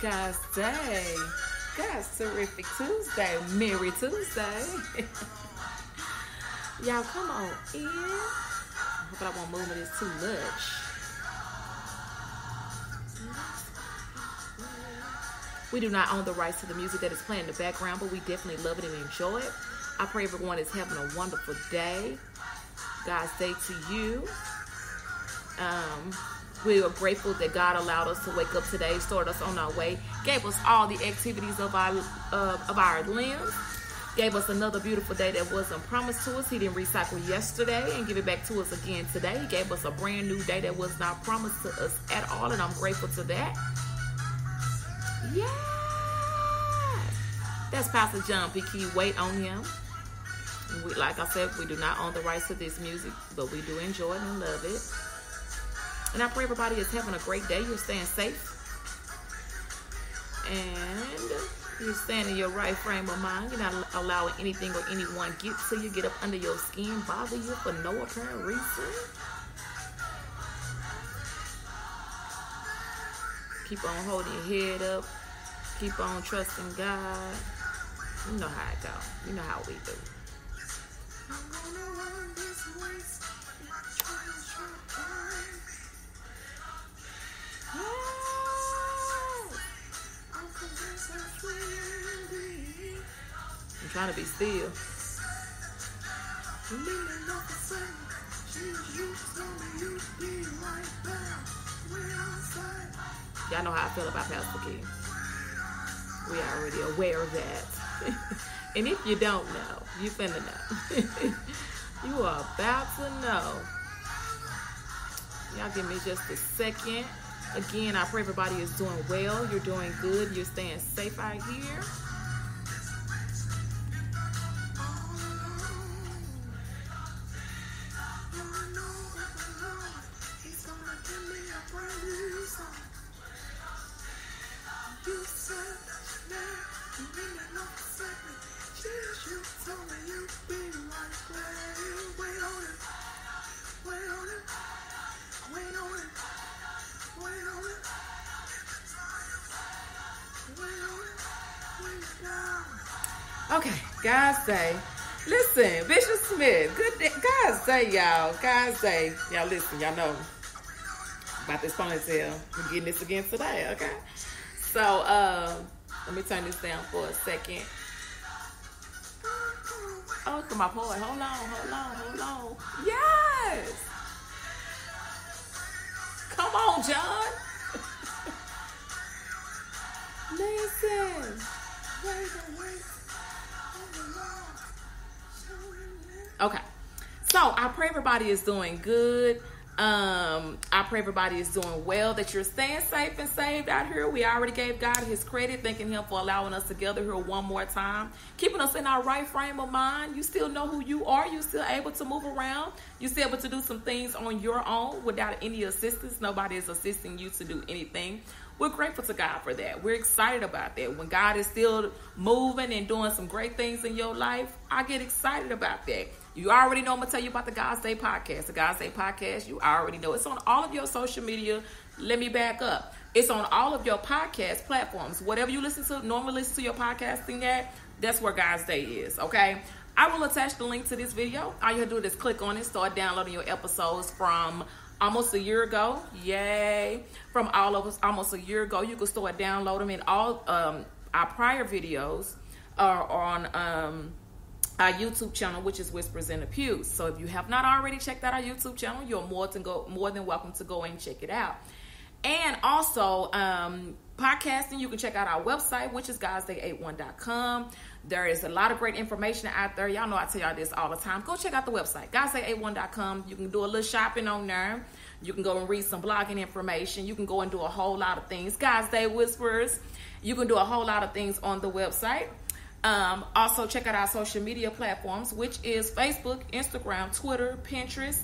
God's Day. God's terrific Tuesday. Merry Tuesday. Y'all come on in. I hope I won't move this too much. We do not own the rights to the music that is playing in the background, but we definitely love it and enjoy it. I pray everyone is having a wonderful day. God's day to you. Um, we are grateful that God allowed us to wake up today, started us on our way, gave us all the activities of our uh, of our limbs, gave us another beautiful day that wasn't promised to us. He didn't recycle yesterday and give it back to us again today. He gave us a brand new day that was not promised to us at all, and I'm grateful to that. Yeah, that's Pastor John P. Wait on him. We, like I said, we do not own the rights to this music, but we do enjoy it and love it. And I pray everybody is having a great day. You're staying safe. And you're staying in your right frame of mind. You're not allowing anything or anyone get to you, get up under your skin, bother you for no apparent reason. Keep on holding your head up. Keep on trusting God. You know how it go. You know how we do. I'm trying to be still. Y'all know how I feel about Pastor. We are already aware of that. and if you don't know, you finna know. you are about to know. Y'all give me just a second. Again, I pray everybody is doing well. You're doing good. You're staying safe out here. Guys say, y'all listen, y'all know about this ponytail. We're getting this again today, okay? So, uh, let me turn this down for a second. Oh, to my boy. Hold on, hold on, hold on. Yes! Come on, John. Listen. Wait, wait. Okay. So I pray everybody is doing good. Um, I pray everybody is doing well, that you're staying safe and saved out here. We already gave God his credit, thanking him for allowing us together here one more time, keeping us in our right frame of mind. You still know who you are. You're still able to move around. You're still able to do some things on your own without any assistance. Nobody is assisting you to do anything. We're grateful to God for that. We're excited about that. When God is still moving and doing some great things in your life, I get excited about that. You already know I'm gonna tell you about the God's Day podcast. The God's Day podcast, you already know it's on all of your social media. Let me back up. It's on all of your podcast platforms. Whatever you listen to, normally listen to your podcasting at, that's where God's Day is. Okay. I will attach the link to this video. All you have to do is click on it, start downloading your episodes from almost a year ago. Yay! From all of us, almost a year ago, you can start download them. And all um, our prior videos are on. Um, our YouTube channel, which is Whispers in the Pews. So if you have not already checked out our YouTube channel, you're more than go more than welcome to go and check it out. And also, um, podcasting, you can check out our website, which is godsday81.com. There is a lot of great information out there. Y'all know I tell y'all this all the time. Go check out the website, godsday81.com. You can do a little shopping on there. You can go and read some blogging information. You can go and do a whole lot of things. God's Day Whispers. You can do a whole lot of things on the website. Um, also, check out our social media platforms, which is Facebook, Instagram, Twitter, Pinterest.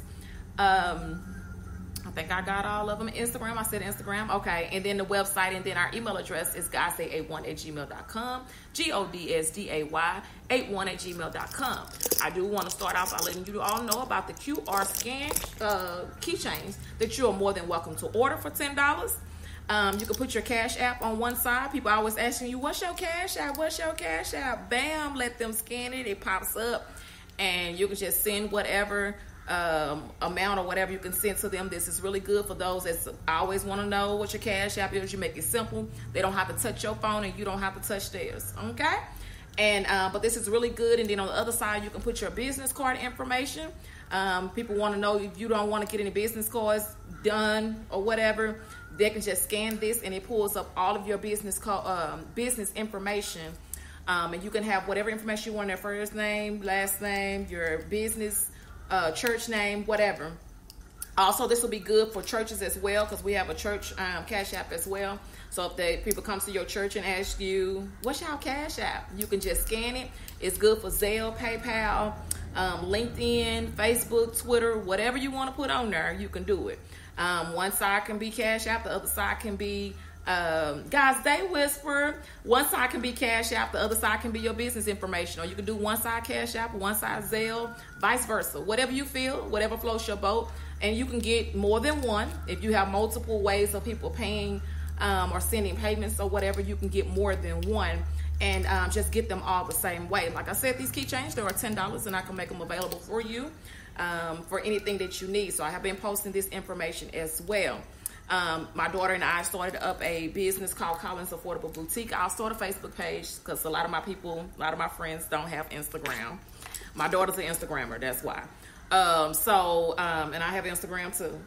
Um, I think I got all of them. Instagram, I said Instagram. Okay. And then the website, and then our email address is godsday81 at gmail.com. G O D S D A Y 81 at gmail.com. I do want to start off by letting you all know about the QR scan uh, keychains that you are more than welcome to order for $10. Um, you can put your cash app on one side. People always asking you, "What's your cash app? What's your cash app?" Bam, let them scan it. It pops up, and you can just send whatever um, amount or whatever you can send to them. This is really good for those that always want to know what your cash app is. You make it simple. They don't have to touch your phone, and you don't have to touch theirs. Okay. And uh, but this is really good. And then on the other side, you can put your business card information. Um, people want to know if you don't want to get any business cards done or whatever. They can just scan this, and it pulls up all of your business call, um, business information. Um, and you can have whatever information you want: their first name, last name, your business, uh, church name, whatever. Also, this will be good for churches as well because we have a church um, cash app as well. So if the people come to your church and ask you, "What's your cash app?" you can just scan it. It's good for Zelle, PayPal, um, LinkedIn, Facebook, Twitter, whatever you want to put on there, you can do it. Um, one side can be Cash App, the other side can be um, guys, they whisper. One side can be Cash App, the other side can be your business information, or you can do one side Cash App, one side Zelle, vice versa. Whatever you feel, whatever floats your boat, and you can get more than one if you have multiple ways of people paying um, or sending payments or whatever. You can get more than one. And um, just get them all the same way. Like I said, these keychains, they are $10 and I can make them available for you um, for anything that you need. So I have been posting this information as well. Um, my daughter and I started up a business called Collins Affordable Boutique. I'll start a Facebook page because a lot of my people, a lot of my friends don't have Instagram. My daughter's an Instagrammer, that's why. Um, so, um, and I have Instagram too.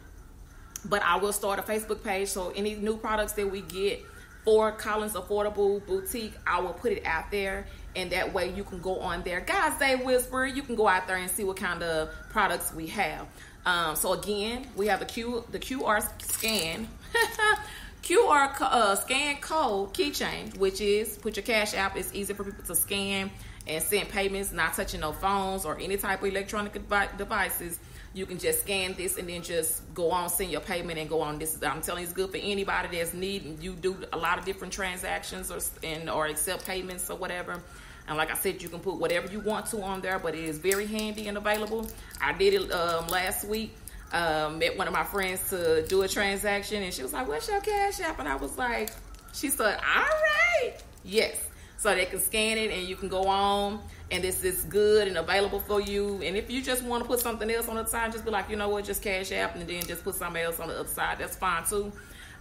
But I will start a Facebook page. So any new products that we get for Collins Affordable Boutique, I will put it out there. And that way you can go on there. Guys, they whisper. You can go out there and see what kind of products we have. Um, so again, we have the Q the QR scan. QR uh, scan code keychain, which is put your cash app. It's easy for people to scan and send payments, not touching no phones or any type of electronic devices. You can just scan this and then just go on, send your payment and go on. This I'm telling you, it's good for anybody that's needing. You do a lot of different transactions or and or accept payments or whatever. And like I said, you can put whatever you want to on there, but it is very handy and available. I did it um, last week. Um, met one of my friends to do a transaction, and she was like, "What's your cash app?" And I was like, "She said, all right, yes." So they can scan it, and you can go on, and this is good and available for you. And if you just want to put something else on the side, just be like, you know what, just cash app, and then just put something else on the other side. That's fine too.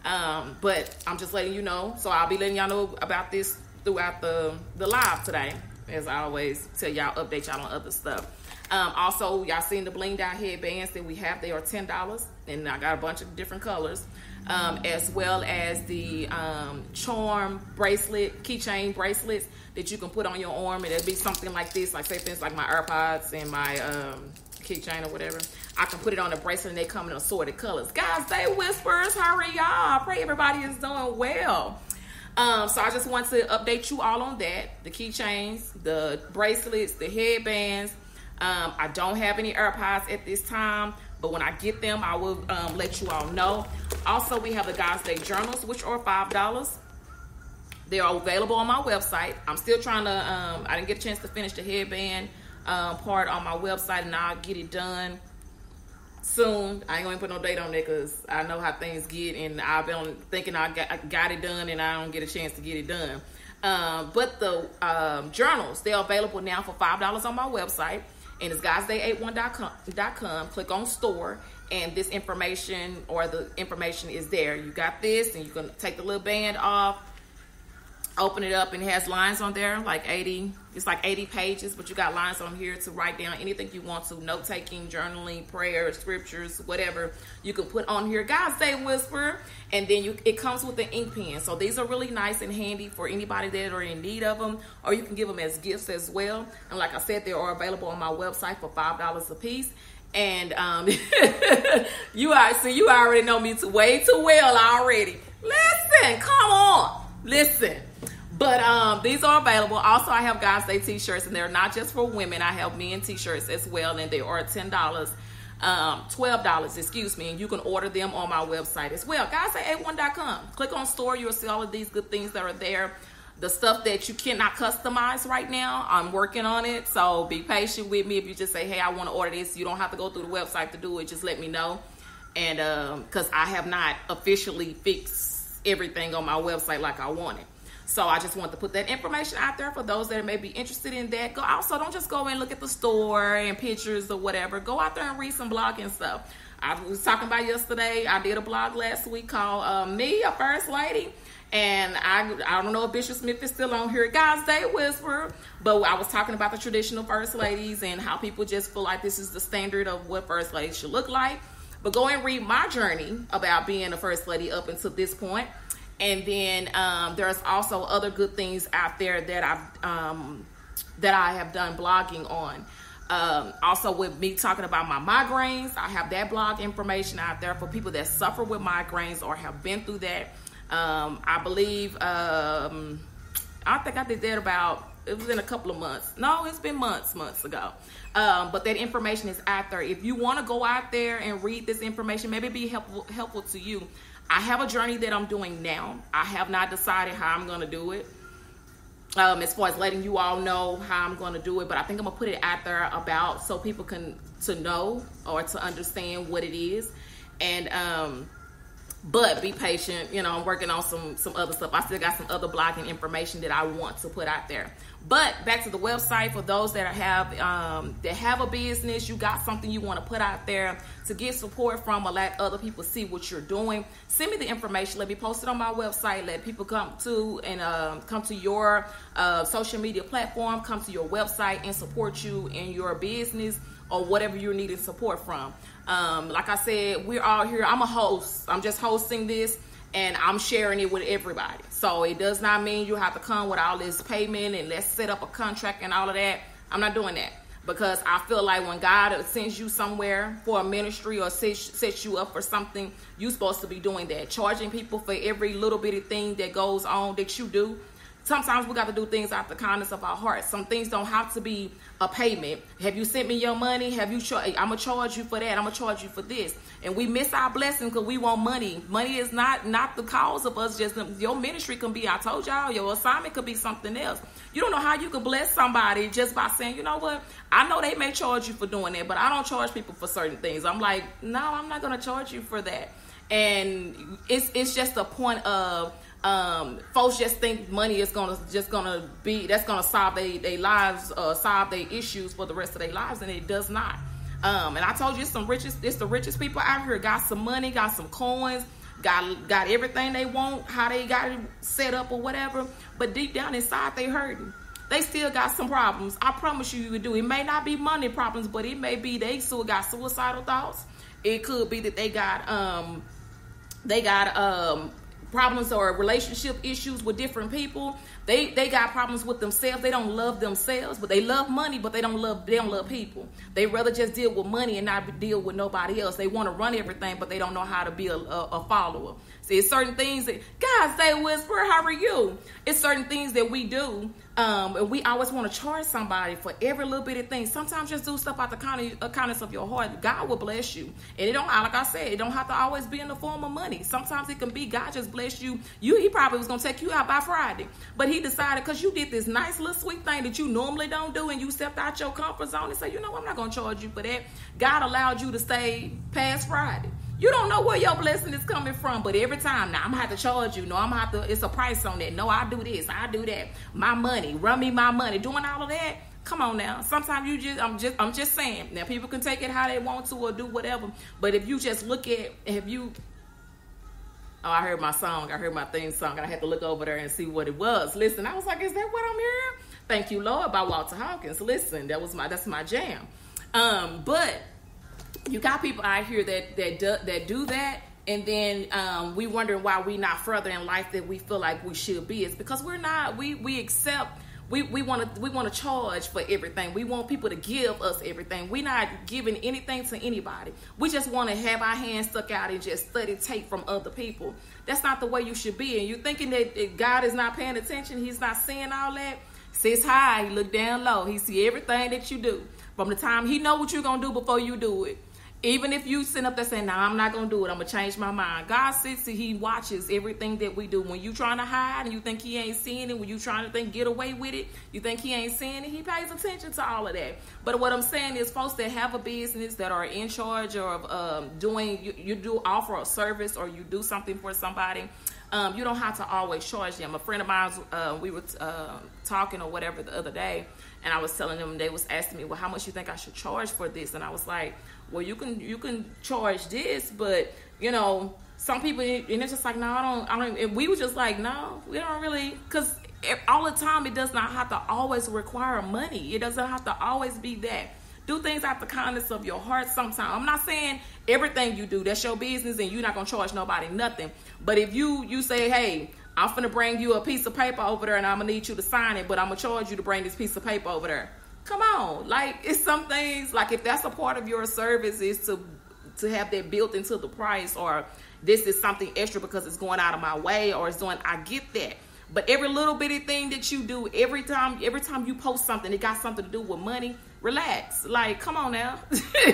Um, but I'm just letting you know. So I'll be letting y'all know about this throughout the the live today. As I always tell y'all, update y'all on other stuff. Um, also, y'all seen the blinged out headbands that we have. They are ten dollars, and I got a bunch of different colors, um, as well as the um, charm bracelet, keychain bracelets that you can put on your arm, and it'll be something like this, like say things like my AirPods and my um, keychain or whatever. I can put it on a bracelet, and they come in assorted colors. Guys, they whispers, hurry y'all! Pray everybody is doing well. Um, so I just want to update you all on that. The keychains, the bracelets, the headbands. Um, I don't have any AirPods at this time, but when I get them, I will um, let you all know. Also, we have the God's Day journals, which are five dollars. They are available on my website. I'm still trying to. Um, I didn't get a chance to finish the headband um, part on my website, and I'll get it done soon. I ain't gonna put no date on it because I know how things get, and I've been thinking I got, I got it done, and I don't get a chance to get it done. Um, but the um, journals they're available now for five dollars on my website, and it's godsday81.com. Click on store, and this information or the information is there. You got this, and you can take the little band off open it up and it has lines on there like 80 it's like 80 pages but you got lines on here to write down anything you want to note taking journaling prayers scriptures whatever you can put on here. God say whisper and then you it comes with an ink pen. So these are really nice and handy for anybody that are in need of them or you can give them as gifts as well. And like i said they are available on my website for five dollars a piece and um, you are so you already know me too, way too well already. Listen come on. Listen but um, these are available. Also, I have God's Day t-shirts, and they're not just for women. I have men t-shirts as well, and they are ten dollars, um, twelve dollars, excuse me. And you can order them on my website as well. Guys.a1.com. Click on store. You'll see all of these good things that are there. The stuff that you cannot customize right now, I'm working on it. So be patient with me. If you just say, "Hey, I want to order this," you don't have to go through the website to do it. Just let me know, and because um, I have not officially fixed everything on my website like I wanted. So I just want to put that information out there for those that may be interested in that. Go also don't just go and look at the store and pictures or whatever. Go out there and read some blogging stuff. I was talking about yesterday. I did a blog last week called uh, "Me, a First Lady." And I, I don't know if Bishop Smith is still on here, God's Day Whisperer, but I was talking about the traditional first ladies and how people just feel like this is the standard of what first ladies should look like. But go and read my journey about being a first lady up until this point. And then um, there's also other good things out there that I've um, that I have done blogging on. Um, also, with me talking about my migraines, I have that blog information out there for people that suffer with migraines or have been through that. Um, I believe um, I think I did that about it was in a couple of months. No, it's been months, months ago. Um, but that information is out there. If you want to go out there and read this information, maybe be helpful helpful to you. I have a journey that I'm doing now. I have not decided how I'm going to do it. Um, as far as letting you all know how I'm going to do it, but I think I'm gonna put it out there about so people can to know or to understand what it is, and um, but be patient. You know, I'm working on some some other stuff. I still got some other blogging information that I want to put out there. But back to the website for those that have um, that have a business, you got something you want to put out there to get support from or let other people see what you're doing. Send me the information. Let me post it on my website. Let people come to and uh, come to your uh, social media platform, come to your website and support you in your business or whatever you're needing support from. Um, like I said, we're all here. I'm a host. I'm just hosting this and I'm sharing it with everybody. So it does not mean you have to come with all this payment and let's set up a contract and all of that. I'm not doing that because I feel like when God sends you somewhere for a ministry or sets, you up for something, you're supposed to be doing that. Charging people for every little bitty thing that goes on that you do sometimes we got to do things out the kindness of our hearts. Some things don't have to be a payment. Have you sent me your money? Have you? Char- I'm gonna charge you for that. I'm gonna charge you for this. And we miss our blessing because we want money. Money is not not the cause of us. Just your ministry can be. I told y'all your assignment could be something else. You don't know how you can bless somebody just by saying, you know what? I know they may charge you for doing that, but I don't charge people for certain things. I'm like, no, I'm not gonna charge you for that. And it's it's just a point of um, folks just think money is gonna just gonna be that's gonna solve their they lives, uh, solve their issues for the rest of their lives, and it does not. Um, and I told you, it's some richest, it's the richest people out here. Got some money, got some coins, got got everything they want, how they got it set up or whatever. But deep down inside, they hurting. They still got some problems. I promise you, you could do. It may not be money problems, but it may be they still got suicidal thoughts. It could be that they got um they got um problems or relationship issues with different people. They they got problems with themselves. They don't love themselves, but they love money, but they don't love they don't love people. They rather just deal with money and not deal with nobody else. They want to run everything, but they don't know how to be a, a, a follower. See, it's certain things that God say, Whisper, how are you? It's certain things that we do um, and we always want to charge somebody for every little bit of thing. Sometimes just do stuff out the kindness of your heart. God will bless you, and it don't like I said, it don't have to always be in the form of money. Sometimes it can be God just bless you. You he probably was gonna take you out by Friday, but he decided because you did this nice little sweet thing that you normally don't do, and you stepped out your comfort zone and said, you know, I'm not gonna charge you for that. God allowed you to stay past Friday. You don't know where your blessing is coming from, but every time now I'm gonna have to charge you. No, I'm gonna have to. It's a price on that. No, I do this. I do that. My money, run me my money. Doing all of that. Come on now. Sometimes you just. I'm just. I'm just saying. Now people can take it how they want to or do whatever. But if you just look at, if you. Oh, I heard my song. I heard my theme song, and I had to look over there and see what it was. Listen, I was like, is that what I'm hearing? Thank you, Lord, by Walter Hawkins. Listen, that was my. That's my jam. Um, but you got people out here that that do, that do that and then um, we wondering why we not further in life that we feel like we should be. It's because we're not we we accept we we want to we want to charge for everything. We want people to give us everything. We're not giving anything to anybody. We just want to have our hands stuck out and just study tape from other people. That's not the way you should be. And you're thinking that god is not paying attention he's not seeing all that? Sits high he look down low. He see everything that you do from the time he know what you're gonna do before you do it even if you sit up there saying, "No, nah, I'm not gonna do it. I'm gonna change my mind." God sits and He watches everything that we do. When you trying to hide and you think He ain't seeing it, when you trying to think get away with it, you think He ain't seeing it. He pays attention to all of that. But what I'm saying is, folks that have a business that are in charge of um, doing, you, you do offer a service or you do something for somebody. Um, you don't have to always charge them. A friend of mine, uh, we were uh, talking or whatever the other day, and I was telling them they was asking me, well, how much you think I should charge for this? And I was like, well, you can you can charge this, but you know, some people and it's just like, no, I don't, I don't. And we were just like, no, we don't really, because all the time it does not have to always require money. It doesn't have to always be that. Do things out the kindness of your heart sometimes. I'm not saying everything you do, that's your business and you're not gonna charge nobody nothing. But if you you say, hey, I'm gonna bring you a piece of paper over there and I'm gonna need you to sign it, but I'm gonna charge you to bring this piece of paper over there. Come on. Like it's some things like if that's a part of your service is to to have that built into the price or this is something extra because it's going out of my way or it's doing I get that. But every little bitty thing that you do, every time, every time you post something, it got something to do with money. Relax. Like, come on now.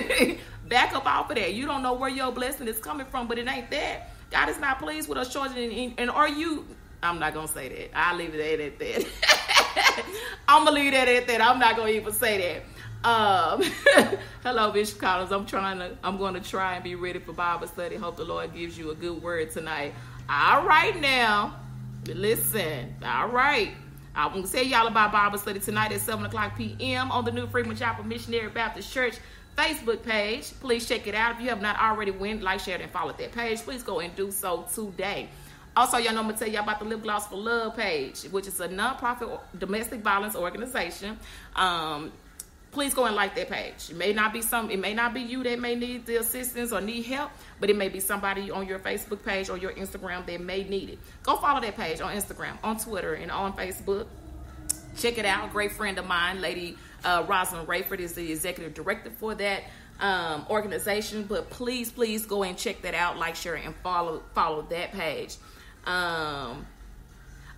Back up off of that. You don't know where your blessing is coming from, but it ain't that. God is not pleased with us charging. And, are you? I'm not gonna say that. I'll leave it at that. I'm gonna leave that at that. I'm not gonna even say that. Um, hello, Bishop Collins. I'm trying to. I'm going to try and be ready for Bible study. Hope the Lord gives you a good word tonight. All right, now. Listen, all right. I'm to tell y'all about Bible study tonight at 7 o'clock p.m. on the New Freeman Chapel Missionary Baptist Church Facebook page. Please check it out. If you have not already went, like, shared, and followed that page, please go and do so today. Also, y'all know I'm to tell y'all about the Lip Gloss for Love page, which is a nonprofit domestic violence organization. Um, please go and like that page. It may not be some, it may not be you that may need the assistance or need help, but it may be somebody on your Facebook page or your Instagram that may need it. Go follow that page on Instagram, on Twitter, and on Facebook. Check it out. Great friend of mine, Lady uh, Rosalind Rayford, is the executive director for that um, organization. But please, please go and check that out, like, share, and follow follow that page. Um,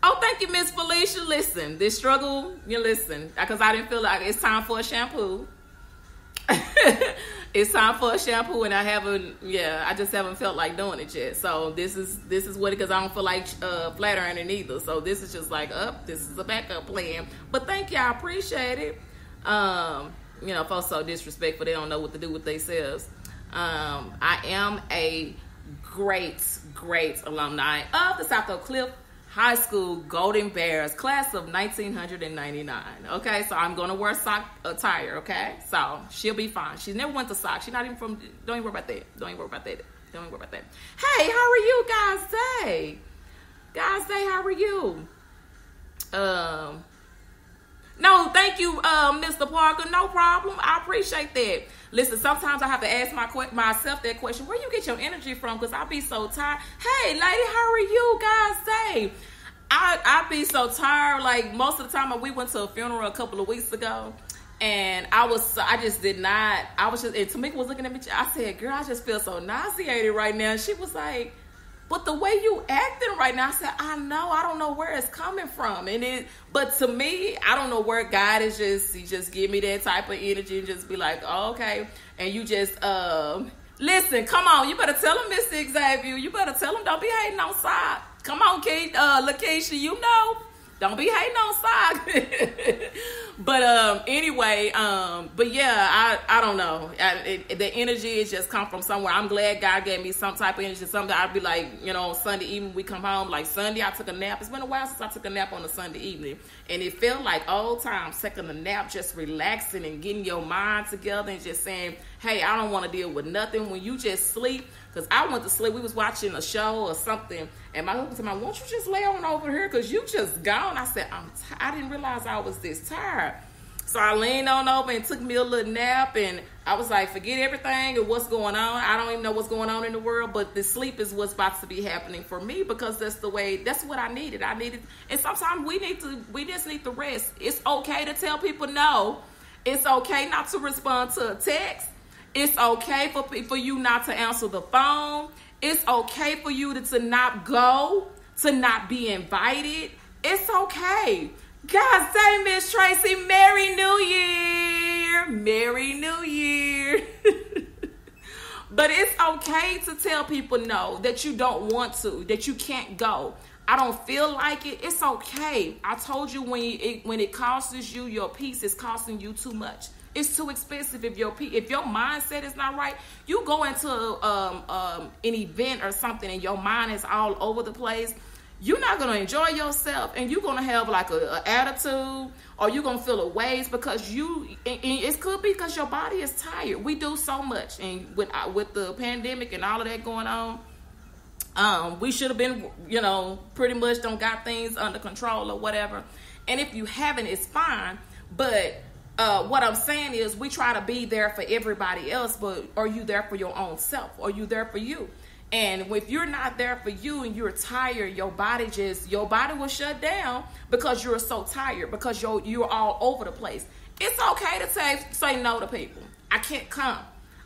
Oh, thank you, Miss Felicia. Listen, this struggle, you listen, because I didn't feel like it's time for a shampoo. it's time for a shampoo, and I haven't. Yeah, I just haven't felt like doing it yet. So this is this is what because I don't feel like uh, flat ironing either. So this is just like up. Oh, this is a backup plan. But thank you, I appreciate it. Um, you know, folks so disrespectful, they don't know what to do with themselves. Um, I am a great, great alumni of the South Oak Cliff high school Golden Bears, class of 1999. Okay, so I'm gonna wear SOC attire. Okay, so she'll be fine. She's never went to SOC. She's not even from. Don't even worry about that. Don't even worry about that. Don't even worry about that. Hey, how are you guys? Say, guys, say how are you? Um. No, thank you, uh, Mr. Parker. No problem. I appreciate that. Listen, sometimes I have to ask my myself that question: Where you get your energy from? Because I be so tired. Hey, lady, how are you guys? Say, I I be so tired. Like most of the time, we went to a funeral a couple of weeks ago, and I was I just did not. I was just and Tamika was looking at me. I said, "Girl, I just feel so nauseated right now." She was like. But the way you acting right now, I said, I know, I don't know where it's coming from. And it but to me, I don't know where God is just he just give me that type of energy and just be like, oh, okay. And you just um listen, come on, you better tell him, Mr. Xavier. You better tell him don't be hating on side. Come on, Kate, uh Lakeisha, you know. Don't be hating on side. but um, anyway, um, but yeah, I I don't know. I, it, the energy is just come from somewhere. I'm glad God gave me some type of energy. Something I'd be like, you know, Sunday evening we come home. Like Sunday, I took a nap. It's been a while since I took a nap on a Sunday evening, and it felt like old times taking a nap, just relaxing and getting your mind together and just saying, hey, I don't want to deal with nothing. When you just sleep, because I went to sleep. We was watching a show or something, and my husband said, "Won't you just lay on over here? Because you just gone." I said, "I'm. T- I didn't realize I was this tired." So I leaned on over and took me a little nap, and I was like, "Forget everything and what's going on. I don't even know what's going on in the world, but the sleep is what's about to be happening for me because that's the way. That's what I needed. I needed, and sometimes we need to. We just need to rest. It's okay to tell people no. It's okay not to respond to a text. It's okay for, for you not to answer the phone. It's okay for you to, to not go, to not be invited. It's okay. God say, Miss Tracy, Merry New Year. Merry New Year. but it's okay to tell people no, that you don't want to, that you can't go. I don't feel like it. It's okay. I told you when it when it costs you your peace, it's costing you too much. It's too expensive if your if your mindset is not right. You go into um, um, an event or something and your mind is all over the place. You're not gonna enjoy yourself, and you're gonna have like a, attitude, or you're gonna feel a ways because you. And, and it could be because your body is tired. We do so much, and with uh, with the pandemic and all of that going on, um, we should have been, you know, pretty much don't got things under control or whatever. And if you haven't, it's fine. But uh, what I'm saying is, we try to be there for everybody else, but are you there for your own self? Are you there for you? And if you're not there for you and you're tired, your body just your body will shut down because you're so tired because you're you're all over the place. It's okay to say say no to people. I can't come.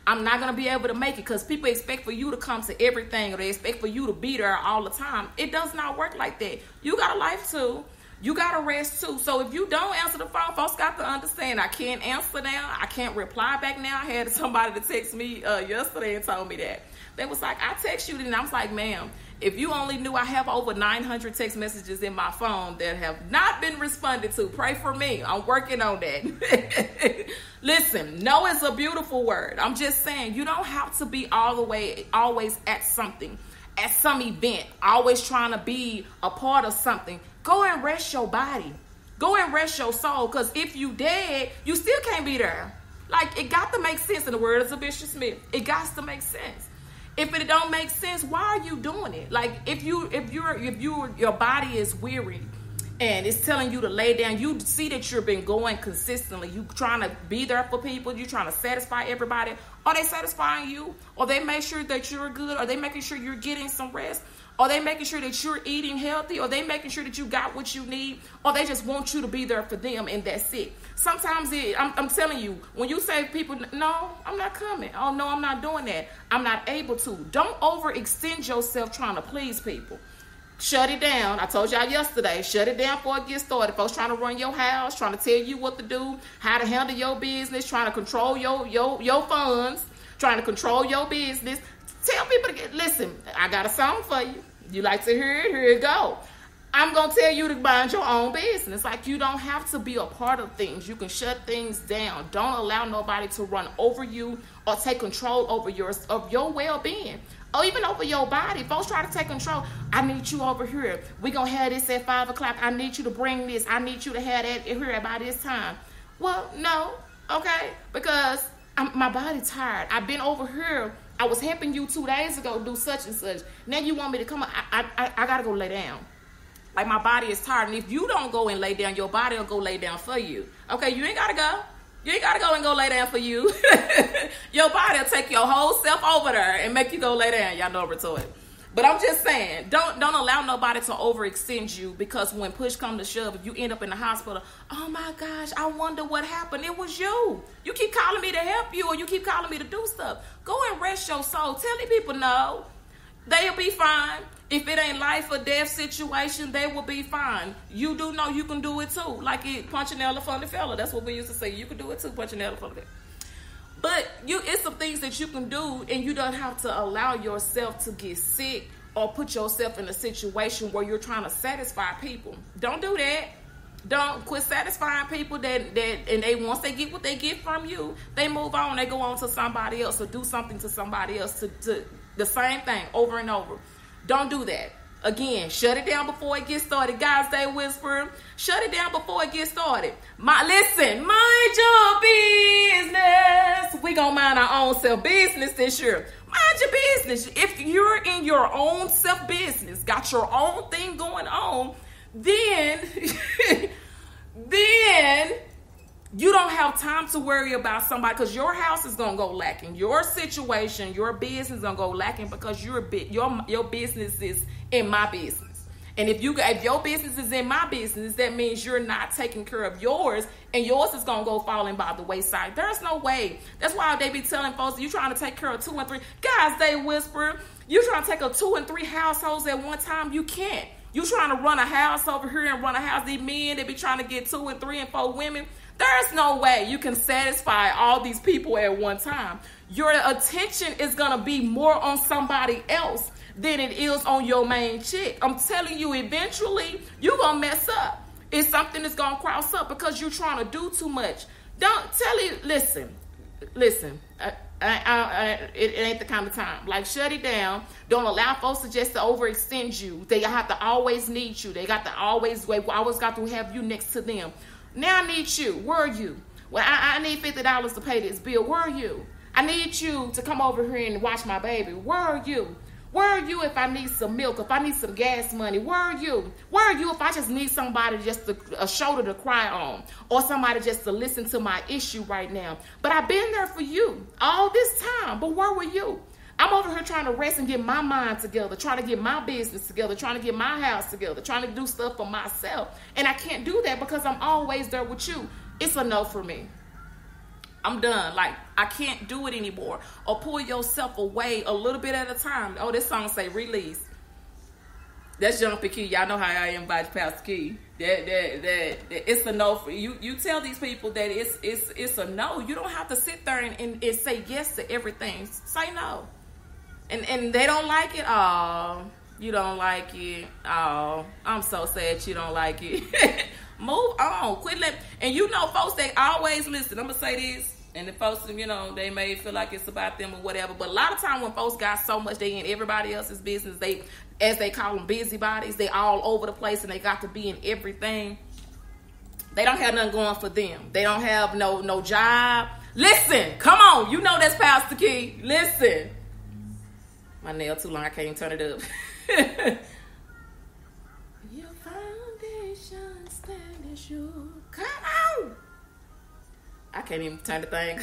I'm not gonna be able to make it because people expect for you to come to everything or they expect for you to be there all the time. It does not work like that. You got a life too. You gotta rest too. So if you don't answer the phone, folks got to understand I can't answer now. I can't reply back now. I had somebody to text me uh, yesterday and told me that. They was like, I text you, and I was like, ma'am, if you only knew I have over 900 text messages in my phone that have not been responded to, pray for me. I'm working on that. Listen, no is a beautiful word. I'm just saying you don't have to be all the way always at something, at some event, always trying to be a part of something. Go and rest your body. Go and rest your soul. Because if you dead, you still can't be there. Like it got to make sense in the words of Bishop Smith. It got to make sense if it don't make sense why are you doing it like if you if you're if you your body is weary and it's telling you to lay down you see that you've been going consistently you trying to be there for people you trying to satisfy everybody are they satisfying you or they make sure that you're good are they making sure you're getting some rest are they making sure that you're eating healthy? Are they making sure that you got what you need? Or they just want you to be there for them and that's it? Sometimes it, I'm, I'm telling you, when you say people, no, I'm not coming. Oh, no, I'm not doing that. I'm not able to. Don't overextend yourself trying to please people. Shut it down. I told y'all yesterday, shut it down before it gets started. Folks trying to run your house, trying to tell you what to do, how to handle your business, trying to control your your your funds, trying to control your business. Tell people to get listen, I got a song for you. You like to hear it? Here it go. I'm gonna tell you to mind your own business. Like you don't have to be a part of things. You can shut things down. Don't allow nobody to run over you or take control over yours of your well-being. Or even over your body. Folks try to take control. I need you over here. we gonna have this at five o'clock. I need you to bring this. I need you to have that here by this time. Well, no, okay? Because I'm, my body tired. I've been over here I was helping you two days ago do such and such. Now you want me to come? I, I, I gotta go lay down. Like my body is tired, and if you don't go and lay down, your body will go lay down for you. Okay, you ain't gotta go. You ain't gotta go and go lay down for you. your body will take your whole self over there and make you go lay down. Y'all know retort. But I'm just saying, don't don't allow nobody to overextend you because when push come to shove, if you end up in the hospital, oh my gosh, I wonder what happened. It was you. You keep calling help you, or you keep calling me to do stuff. Go and rest your soul. Tell these people no. They'll be fine. If it ain't life or death situation, they will be fine. You do know you can do it too. Like it punch an elephant fella. That's what we used to say. You can do it too, punch an elephant. But you, it's some things that you can do, and you don't have to allow yourself to get sick or put yourself in a situation where you're trying to satisfy people. Don't do that. Don't quit satisfying people that that and they once they get what they get from you, they move on. They go on to somebody else or do something to somebody else to, to the same thing over and over. Don't do that. Again, shut it down before it gets started. Guys, they whisper. Shut it down before it gets started. My listen, mind your business. We gonna mind our own self business this year. Mind your business. If you're in your own self business, got your own thing going on, then then you don't have time to worry about somebody because your house is gonna go lacking. Your situation, your business is gonna go lacking because your your your business is in my business. And if you if your business is in my business, that means you're not taking care of yours, and yours is gonna go falling by the wayside. There's no way. That's why they be telling folks you trying to take care of two and three guys. They whisper you trying to take a two and three households at one time. You can't. You trying to run a house over here and run a house. These men they be trying to get two and three and four women. There's no way you can satisfy all these people at one time. Your attention is gonna be more on somebody else than it is on your main chick. I'm telling you, eventually you're gonna mess up. It's something that's gonna cross up because you're trying to do too much. Don't tell you. Listen, listen. I, I, I, it, it, ain't the kind of time. Like, shut it down. Don't allow folks to just to overextend you. They have to always need you. They got to always wait. Always got to have you next to them. Now I need you. Where are you? Well, I, I need fifty dollars to pay this bill. Where are you? I need you to come over here and watch my baby. Where are you? Where are you if I need some milk? If I need some gas money? Where are you? Where are you if I just need somebody just to, a shoulder to cry on or somebody just to listen to my issue right now? But I've been there for you all this time. But where were you? I'm over here trying to rest and get my mind together, trying to get my business together, trying to get my house together, trying to do stuff for myself. And I can't do that because I'm always there with you. It's a no for me. I'm done. Like I can't do it anymore. Or pull yourself away a little bit at a time. Oh, this song say release. That's John Kee. Y'all know how I am by Pastor Kee. That, that that that it's a no for you. You tell these people that it's it's it's a no. You don't have to sit there and, and, and say yes to everything. Say no. And and they don't like it. Oh, you don't like it. Oh, I'm so sad you don't like it. Move on. Quit let and you know folks they always listen. I'm gonna say this. And the folks, you know, they may feel like it's about them or whatever. But a lot of time when folks got so much they in everybody else's business, they as they call them busybodies, they all over the place and they got to be in everything. They don't have nothing going for them. They don't have no no job. Listen, come on, you know that's Pastor Kee. Listen. My nail too long, I can't turn it up. I can't even turn the thing.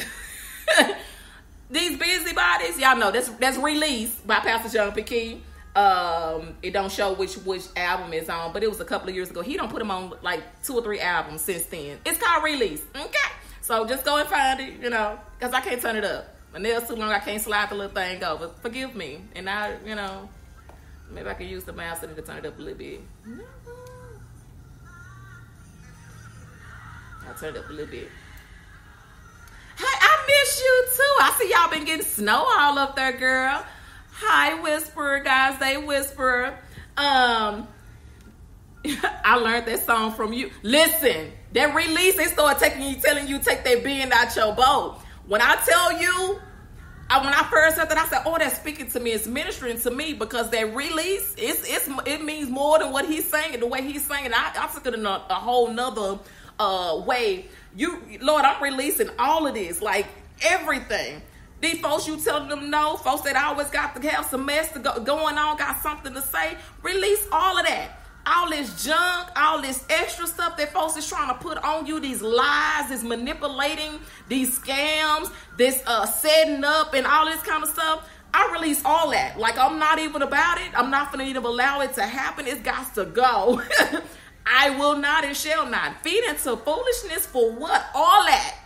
These busybodies, y'all know that's that's released by Pastor John P. Um, it don't show which which album is on, but it was a couple of years ago. He don't put them on like two or three albums since then. It's called Release. Okay, so just go and find it, you know, because I can't turn it up. My nails too long. I can't slide the little thing over. Forgive me, and I, you know, maybe I can use the mouse to turn it up a little bit. I'll turn it up a little bit. Hey, I miss you too. I see y'all been getting snow all up there, girl. Hi, Whisper, guys. They whisper. Um, I learned that song from you. Listen, that release, they start taking you, telling you take that being out your boat. When I tell you, I, when I first heard that, I said, "Oh, that's speaking to me. It's ministering to me because that release, it's it's it means more than what he's saying. The way he's saying, I, I took it in a, a whole nother uh, way. You, Lord, I'm releasing all of this, like everything. These folks, you telling them no. Folks that always got to have some mess to go, going on, got something to say. Release all of that. All this junk, all this extra stuff that folks is trying to put on you, these lies, this manipulating, these scams, this uh, setting up, and all this kind of stuff. I release all that. Like I'm not even about it. I'm not gonna even allow it to happen. It's got to go. I will not and shall not. Feed into foolishness for what? All that.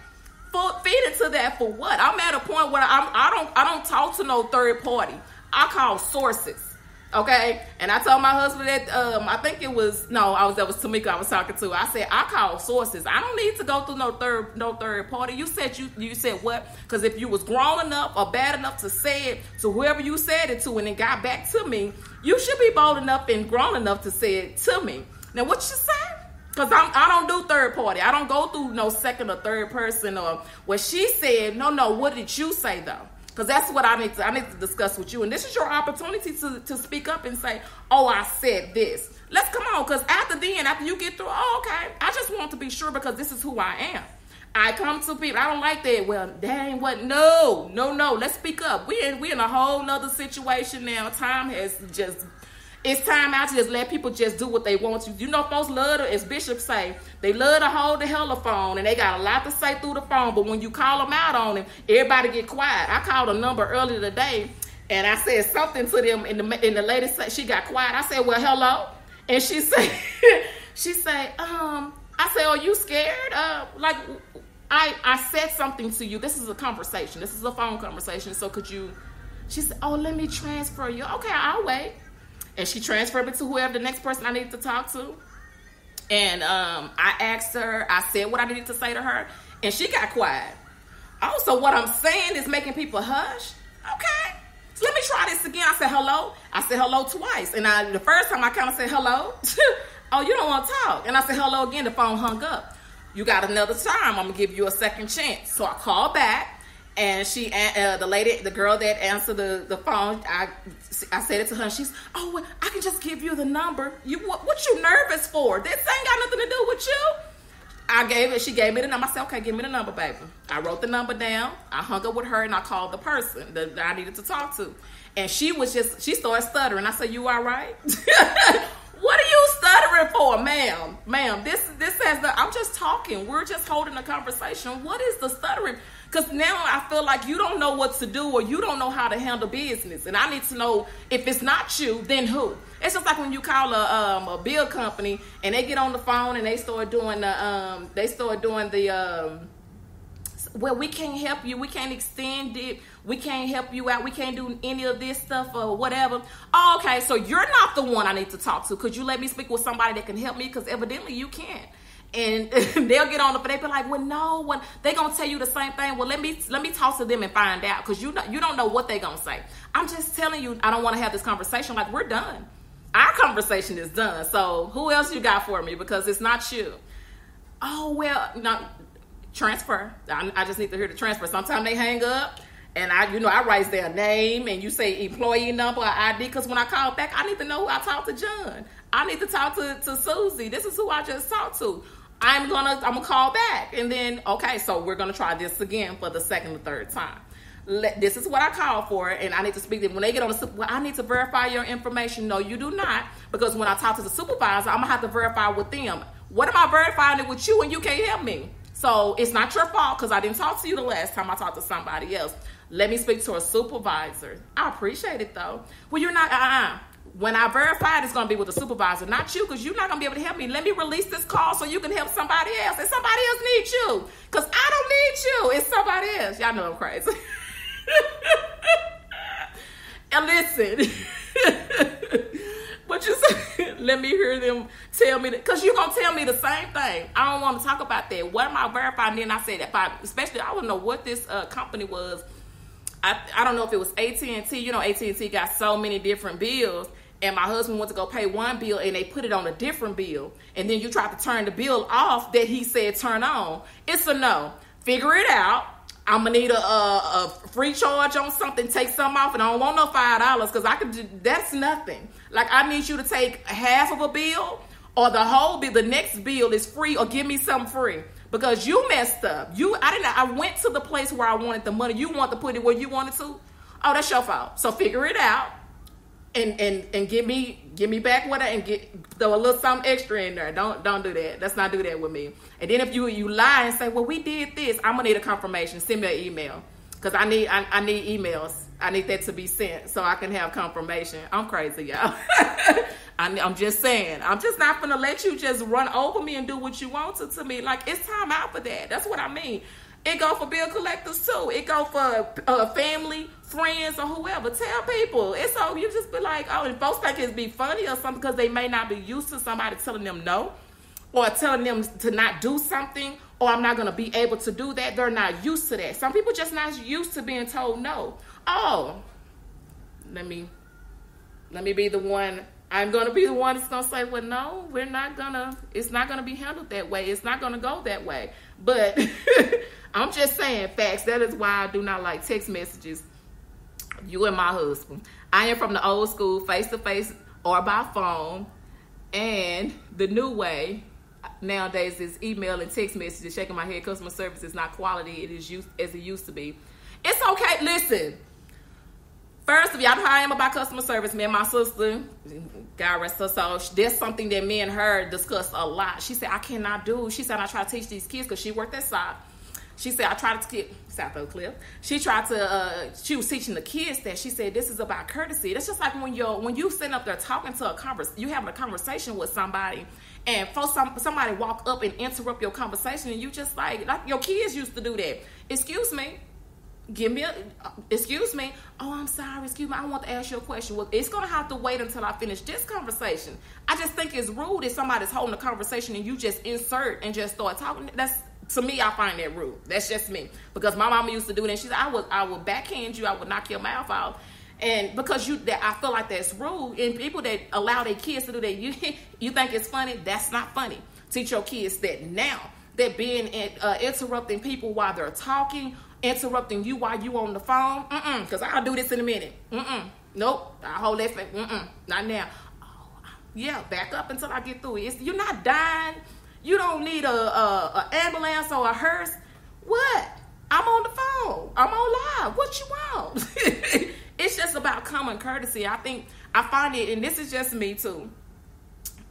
Feed into that for what? I'm at a point where I'm, I don't I don't talk to no third party. I call sources. Okay, and I told my husband that um, I think it was no, I was that was Tamika I was talking to. I said I call sources. I don't need to go through no third no third party. You said you you said what? Because if you was grown enough or bad enough to say it to whoever you said it to, and it got back to me, you should be bold enough and grown enough to say it to me. Now, what you say? Because I don't do third party. I don't go through no second or third person or what she said. No, no. What did you say though? Because that's what I need to I need to discuss with you. And this is your opportunity to, to speak up and say, oh, I said this. Let's come on. Because after then, after you get through, oh, okay. I just want to be sure because this is who I am. I come to people. I don't like that. Well, dang, what? No, no, no. Let's speak up. We in we in a whole nother situation now. Time has just it's time out to just let people just do what they want to. You know, folks love to, as Bishop say, they love to hold the telephone and they got a lot to say through the phone. But when you call them out on it, everybody get quiet. I called a number earlier today and I said something to them, and the the lady said she got quiet. I said, "Well, hello," and she said, "She said, um, I said, are you scared? Uh, like, I I said something to you. This is a conversation. This is a phone conversation. So could you?" She said, "Oh, let me transfer you. Okay, I'll wait." And she transferred me to whoever the next person I needed to talk to. And um, I asked her, I said what I needed to say to her, and she got quiet. Also, what I'm saying is making people hush. Okay, so let me try this again. I said hello. I said hello twice, and I the first time I kind of said hello. oh, you don't want to talk, and I said hello again. The phone hung up. you got another time. I'm gonna give you a second chance. So I called back, and she, uh, the lady, the girl that answered the, the phone, I, I said it to her. She's, oh, well, I can just give you the number. You, what, what you nervous for? This ain't got nothing to do with you. I gave it. She gave me the number. I said, "Okay, give me the number, baby." I wrote the number down. I hung up with her and I called the person that I needed to talk to, and she was just she started stuttering. I said, "You all right?" what are you stuttering for, ma'am? Ma'am, this this has the. I'm just talking. We're just holding a conversation. What is the stuttering? Because now I feel like you don't know what to do or you don't know how to handle business, and I need to know if it's not you, then who? It's just like when you call a um, a bill company and they get on the phone and they start doing the um, they start doing the um, well we can't help you. We can't extend it. We can't help you out. We can't do any of this stuff or whatever. Oh, okay so you're not the one i need to talk to. Could you let me speak with somebody that can help me? Because evidently you can't and they'll get on the they be like well no when they gonna tell you the same thing well let me let me talk to them and find out because you know you don't know what they gonna say i'm just telling you i don't want to have this conversation like we're done our conversation is done. So who else you got for me? Because it's not you. Oh well, no transfer. I, I just need to hear the transfer. Sometimes they hang up, and I, you know, I write their name, and you say employee number or ID. Because when I call back, I need to know who I talked to. John. I need to talk to to Susie. This is who I just talked to. I'm gonna I'm gonna call back, and then okay, so we're gonna try this again for the second or third time let, this is what I call for, and I need to speak to them. When they get on the, well, I need to verify your information. No, you do not, because when I talk to the supervisor, I'm gonna have to verify with them. What am I verifying it with you and you can't help me? So it's not your fault because I didn't talk to you the last time I talked to somebody else. Let me speak to a supervisor. I appreciate it though. Well, you're not. Uh uh when I verify it, it's going to be with the supervisor, not you, because you're not going to be able to help me. Let me release this call so you can help somebody else. And somebody else needs you, because I don't need you. It's somebody else. Y'all know I'm crazy. and listen, but you say, let me hear them tell me that, because you're going to tell me the same thing. I don't want to talk about that. What am I verifying? Then I said, if I, especially, I don't know what this uh, company was. I, I don't know if it was AT&T. You know, AT&T got so many different bills and my husband went to go pay one bill and they put it on a different bill and then you try to turn the bill off that he said turn on it's a no figure it out I'm gonna need a, a, a, free charge on something, take some off, and I don't want no five dollars because I could. Do that's nothing. Like I need you to take half of a bill or the whole bill. The next bill is free, or give me some free because you messed up. You, I didn't. I went to the place where I wanted the money. You want to put it where you wanted to. Oh, that's your fault. So figure it out and and and give me give me back what I and get throw a little something extra in there. Don't don't do that. Let's not do that with me. And then if you you lie and say, well, we did this, I'm gonna need a confirmation. Send me an email because I need I, I, need emails. I need that to be sent so I can have confirmation. I'm crazy, y'all. I, am just saying. I'm just not gonna let you just run over me and do what you want to to me. Like it's time out for that. That's what I mean. It go for bill collectors too. It go for uh, family, friends, or whoever. Tell people. It's so you just be like, oh, and folks think it's be funny or something because they may not be used to somebody telling them no, or telling them to not do something, or I'm not gonna be able to do that. They're not used to that. Some people just not used to being told no. Oh, let me let me be the one I'm going to be the one that's to say, well, no, we're not going to, it's not going to be handled that way. It's not going to go that way. But I'm just saying facts. That is why I do not like text messages. You and my husband. I am from the old school, face to face or by phone. And the new way nowadays is email and text messages. Shaking my head, customer service is not quality. It is used as it used to be. It's okay. Listen, First, of y'all know how I am about customer service, me and my sister, God rest her soul, that's something that me and her discussed a lot. She said, I cannot do. She said, I try to teach these kids because she worked at SOC. She said, I tried to skip South Oak Cliff. She tried to, uh, she was teaching the kids that. She said, this is about courtesy. That's just like when you're, when you sitting up there talking to a converse, you having a conversation with somebody and for some, somebody walk up and interrupt your conversation and you just like, like your kids used to do that. Excuse me give me a excuse me. Oh i'm sorry excuse me i want to ask you a question. Well it's gonna have to wait until i finish this conversation. I just think it's rude if somebody's holding a conversation and you just insert and just start talking. That's to me i find that rude. That's just me. Because my mama used to do and she said i would i would backhand you i would knock your mouth out. And because you that i feel like that's rude. And people that allow their kids to do that you you think it's funny? That's not funny. Teach your kids that now. That being uh, interrupting people while they're talking, interrupting you while you on the phone. Mm-mm, because I'll do this in a minute. Mm-mm. Nope. I hold that. Fa- Mm-mm. Not now. Oh, yeah, back up until I get through it. It's, you're not dying. You don't need a, a, a ambulance or a hearse. What? I'm on the phone. I'm on live. What you want? it's just about common courtesy. I think I find it, and this is just me too.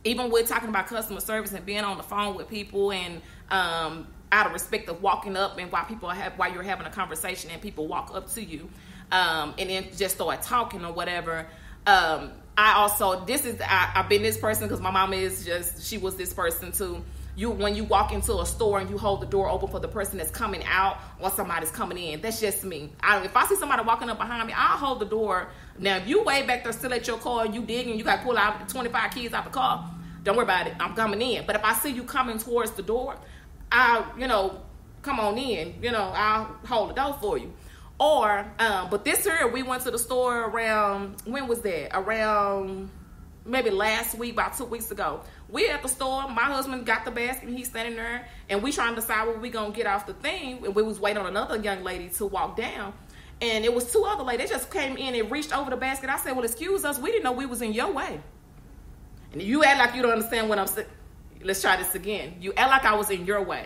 Even with talking about customer service and being on the phone with people, and um, out of respect of walking up and while people have while you're having a conversation and people walk up to you, um, and then just start talking or whatever. Um, I also this is I, I've been this person because my mom is just she was this person too you when you walk into a store and you hold the door open for the person that's coming out or somebody's coming in. That's just me. I, if I see somebody walking up behind me, I'll hold the door. Now, if you way back there still at your car, you digging, you got to pull out 25 keys out the car. Don't worry about it. I'm coming in. But if I see you coming towards the door, I'll, you know, come on in. You know, I'll hold the door for you. Or, um, but this year we went to the store around, when was that? Around maybe last week, about two weeks ago. We at the store. My husband got the basket. He's standing there, and we trying to decide what we gonna get off the thing. And we was waiting on another young lady to walk down, and it was two other ladies. They just came in and reached over the basket. I said, "Well, excuse us. We didn't know we was in your way." And you act like you don't understand what I'm saying. Let's try this again. You act like I was in your way.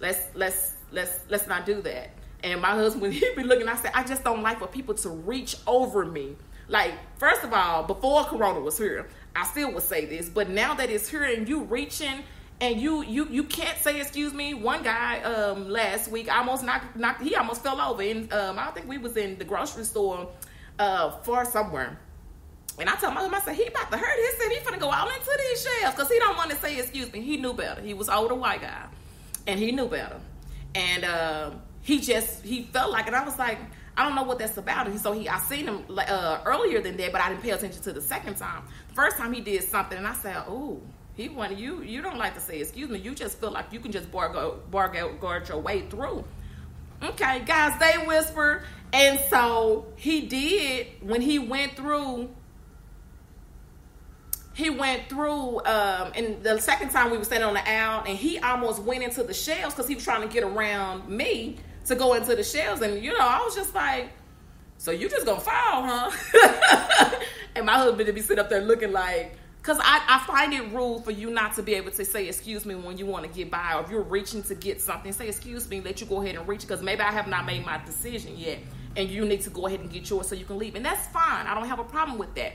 Let's let's let's let's not do that. And my husband, he be looking. I said, I just don't like for people to reach over me. Like, first of all, before Corona was here, I still would say this, but now that it's here and you reaching and you you you can't say excuse me. One guy um last week almost knocked knocked he almost fell over and um I think we was in the grocery store uh far somewhere. And I told my husband, I said, he about to hurt. Said he finna go out into these shelves because he don't want to say excuse me. He knew better. He was older white guy. And he knew better. And uh, he just he felt like and I was like, I don't know what that's about. And so he, I seen him uh, earlier than that, but I didn't pay attention to the second time. The first time he did something, and I said, "Oh, he wanted you. You don't like to say excuse me. You just feel like you can just bargain, bargain, guard your way through." Okay, guys, they whisper, and so he did when he went through. He went through, um, and the second time we were sitting on the aisle, and he almost went into the shelves because he was trying to get around me to go into the shelves. And, you know, I was just like, so you just gonna fall, huh? and my husband to be sitting up there looking like, because I, I find it rude for you not to be able to say excuse me when you want to get by, or if you're reaching to get something, say excuse me, let you go ahead and reach because maybe I have not made my decision yet, and you need to go ahead and get yours so you can leave, and that's fine. I don't have a problem with that.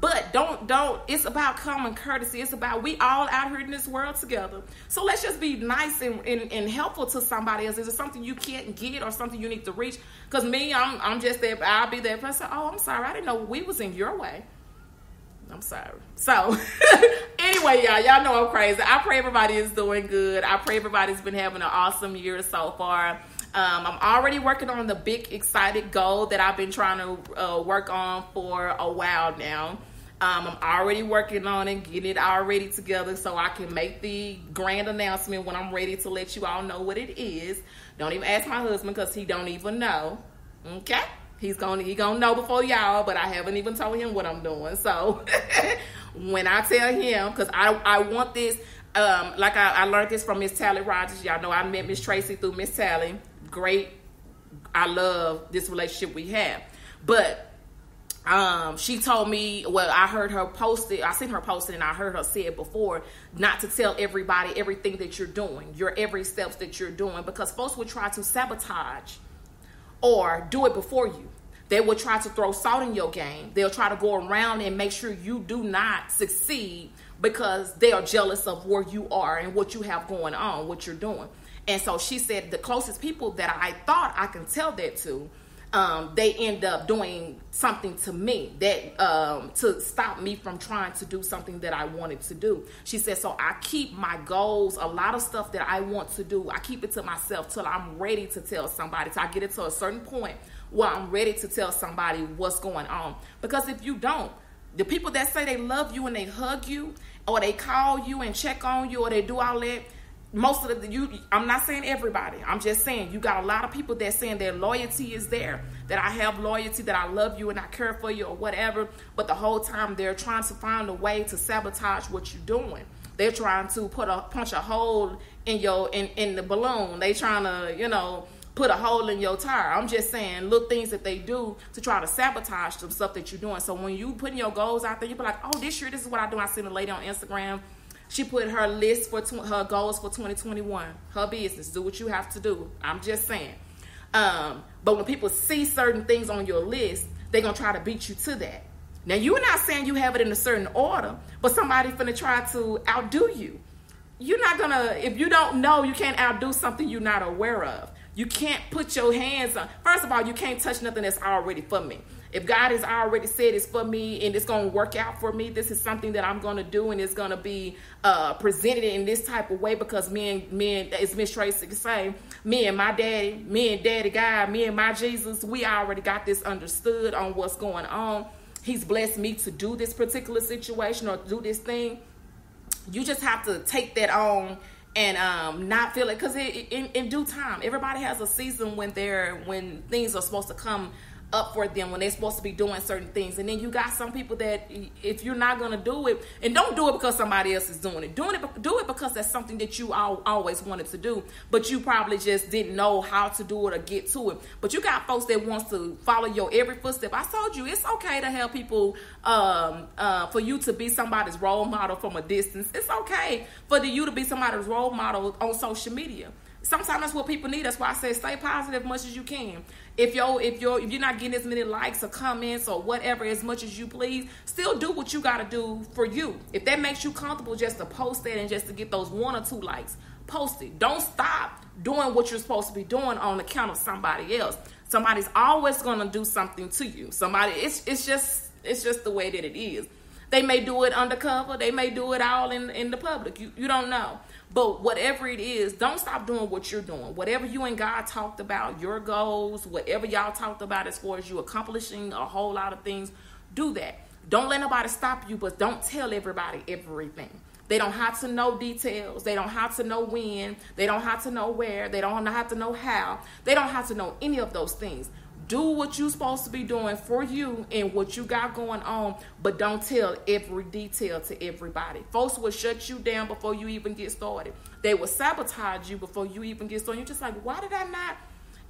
But don't don't. It's about common courtesy. It's about we all out here in this world together. So let's just be nice and, and, and helpful to somebody else. Is it something you can't get or something you need to reach? Because me, I'm I'm just there. I'll be that person. Oh, I'm sorry. I didn't know we was in your way. I'm sorry. So anyway, y'all, y'all know I'm crazy. I pray everybody is doing good. I pray everybody's been having an awesome year so far. Um, I'm already working on the big excited goal that I've been trying to uh, work on for a while now. Um, I'm already working on it, getting it all ready together so I can make the grand announcement when I'm ready to let you all know what it is. Don't even ask my husband because he don't even know. Okay? He's gonna he gonna know before y'all, but I haven't even told him what I'm doing. So when I tell him, because I I want this, um, like I, I learned this from Miss Tally Rogers. Y'all know I met Miss Tracy through Miss Tally. Great. I love this relationship we have. But um, she told me, well, I heard her post it. I seen her post it, and I heard her say it before. Not to tell everybody everything that you're doing, your every steps that you're doing, because folks will try to sabotage or do it before you. They will try to throw salt in your game. They'll try to go around and make sure you do not succeed because they are jealous of where you are and what you have going on, what you're doing. And so she said the closest people that I thought I can tell that to um, they end up doing something to me that um, to stop me from trying to do something that I wanted to do. She said, so I keep my goals, a lot of stuff that I want to do, I keep it to myself till I'm ready to tell somebody. Till I get it to a certain point where I'm ready to tell somebody what's going on. Because if you don't, the people that say they love you and they hug you, or they call you and check on you, or they do all that, most of the you i'm not saying everybody i'm just saying you got a lot of people that saying their loyalty is there that i have loyalty that i love you and i care for you or whatever but the whole time they're trying to find a way to sabotage what you're doing They're trying to put a punch a hole in your in in the balloon. They trying to you know put a hole in your tire. I'm just saying little things that they do to try to sabotage some stuff that you're doing. So when you putting your goals out there, you be like, oh, this year this is what I do. I seen a lady on Instagram. She put her list for tw- her goals for 2021. Her business. Do what you have to do. I'm just saying. Um, but when people see certain things on your list, they're gonna try to beat you to that. Now you're not saying you have it in a certain order, but somebody's gonna try to outdo you. You're not gonna if you don't know, you can't outdo something you're not aware of. You can't put your hands on. First of all, you can't touch nothing that's already for me. If God has already said it's for me and it's going to work out for me, this is something that I'm going to do and it's going to be uh, presented in this type of way because me and me and as Miss Tracy say, me and my daddy, me and Daddy God, me and my Jesus, we already got this understood on what's going on. He's blessed me to do this particular situation or do this thing. You just have to take that on and um, not feel it because in, in due time, everybody has a season when they're when things are supposed to come up for them when they're supposed to be doing certain things. And then you got some people that if you're not gonna do it, and don't do it because somebody else is doing it. Doing it, do it because that's something that you all, always wanted to do, but you probably just didn't know how to do it or get to it. But you got folks that wants to follow your every footstep. I told you it's okay to help people, um, uh, for you to be somebody's role model from a distance. It's okay for the, you to be somebody's role model on social media sometimes that's what people need. That's why I say stay positive as much as you can. If you're if you're if you're not getting as many likes or comments or whatever as much as you please, still do what you gotta do for you. If that makes you comfortable just to post that and just to get those one or two likes, post it. Don't stop doing what you're supposed to be doing on account of somebody else. Somebody's always gonna do something to you. Somebody it's it's just it's just the way that it is. They may do it undercover, they may do it all in in the public. You you don't know. But whatever it is, don't stop doing what you're doing. Whatever you and God talked about, your goals, whatever y'all talked about as far as you accomplishing a whole lot of things, do that. Don't let nobody stop you, but don't tell everybody everything. They don't have to know details. They don't have to know when. They don't have to know where. They don't have to know how. They don't have to know any of those things do what you're supposed to be doing for you and what you got going on, but don't tell every detail to everybody. Folks will shut you down before you even get started. They will sabotage you before you even get started. You're just like, why did I not?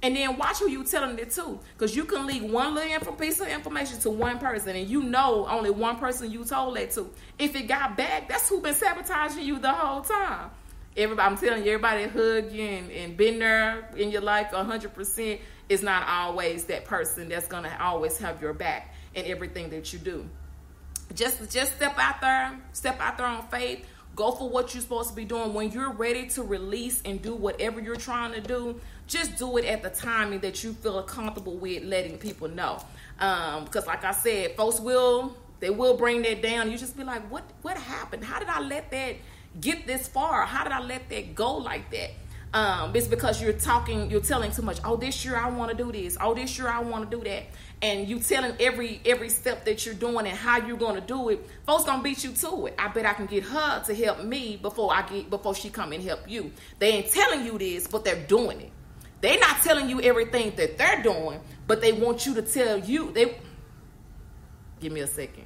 And then watch who you telling it to, because you can leak one little piece of information to one person, and you know only one person you told that to. If it got back, that's who been sabotaging you the whole time. Everybody, I'm telling you, everybody hug you and, and been there in your life 100 percent is not always that person that's going to always have your back in everything that you do. Just just step out there, step out there on faith. Go for what you're supposed to be doing. When you're ready to release and do whatever you're trying to do, just do it at the timing that you feel comfortable with letting people know. Um, because like I said, folks will they will bring that down. You just be like, what what happened? How did I let that get this far? How did I let that go like that? Um, it's because you're talking, you're telling too much. Oh, this year I want to do this. Oh, this year I want to do that. And you telling every every step that you're doing and how you're gonna do it. Folks gonna beat you to it. I bet I can get her to help me before I get before she come and help you. They ain't telling you this, but they're doing it. They're not telling you everything that they're doing, but they want you to tell you. They give me a second.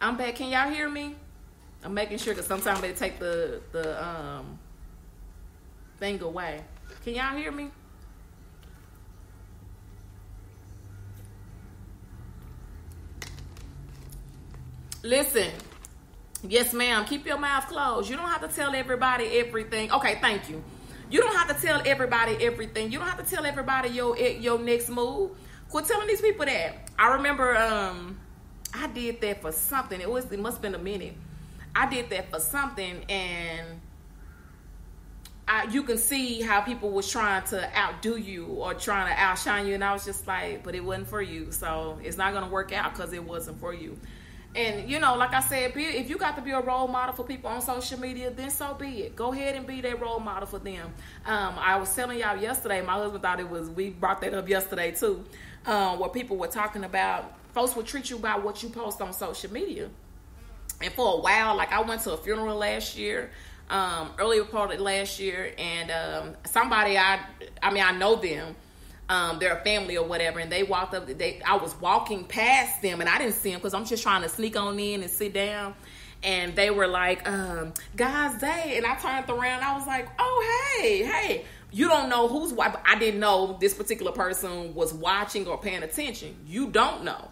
I'm back. Can y'all hear me? I'm making sure because sometimes they take the the um thing away. Can y'all hear me? Listen. Yes, ma'am. Keep your mouth closed. You don't have to tell everybody everything. Okay, thank you. You don't have to tell everybody everything. You don't have to tell everybody your your next move. Quit telling these people that. I remember um I did that for something. It was it must have been a minute I did that for something and I, you can see how people was trying to outdo you or trying to outshine you and I was just like but it wasn't for you so it's not going to work out because it wasn't for you. And you know like I said be, if you got to be a role model for people on social media then so be it. Go ahead and be that role model for them. Um, I was telling y'all yesterday my husband thought it was we brought that up yesterday too um, where people were talking about. Folks will treat you by what you post on social media and for a while, like I went to a funeral last year, um, earlier part of last year, and um, somebody I, I mean, I know them. um, they're a family or whatever, and they walked up. They I was walking past them, and I didn't see them because I'm just trying to sneak on in and sit down. And they were like, um, "Guys, they," and I turned around. I was like, "Oh, hey, hey." You don't know who's watching. I didn't know this particular person was watching or paying attention. You don't know.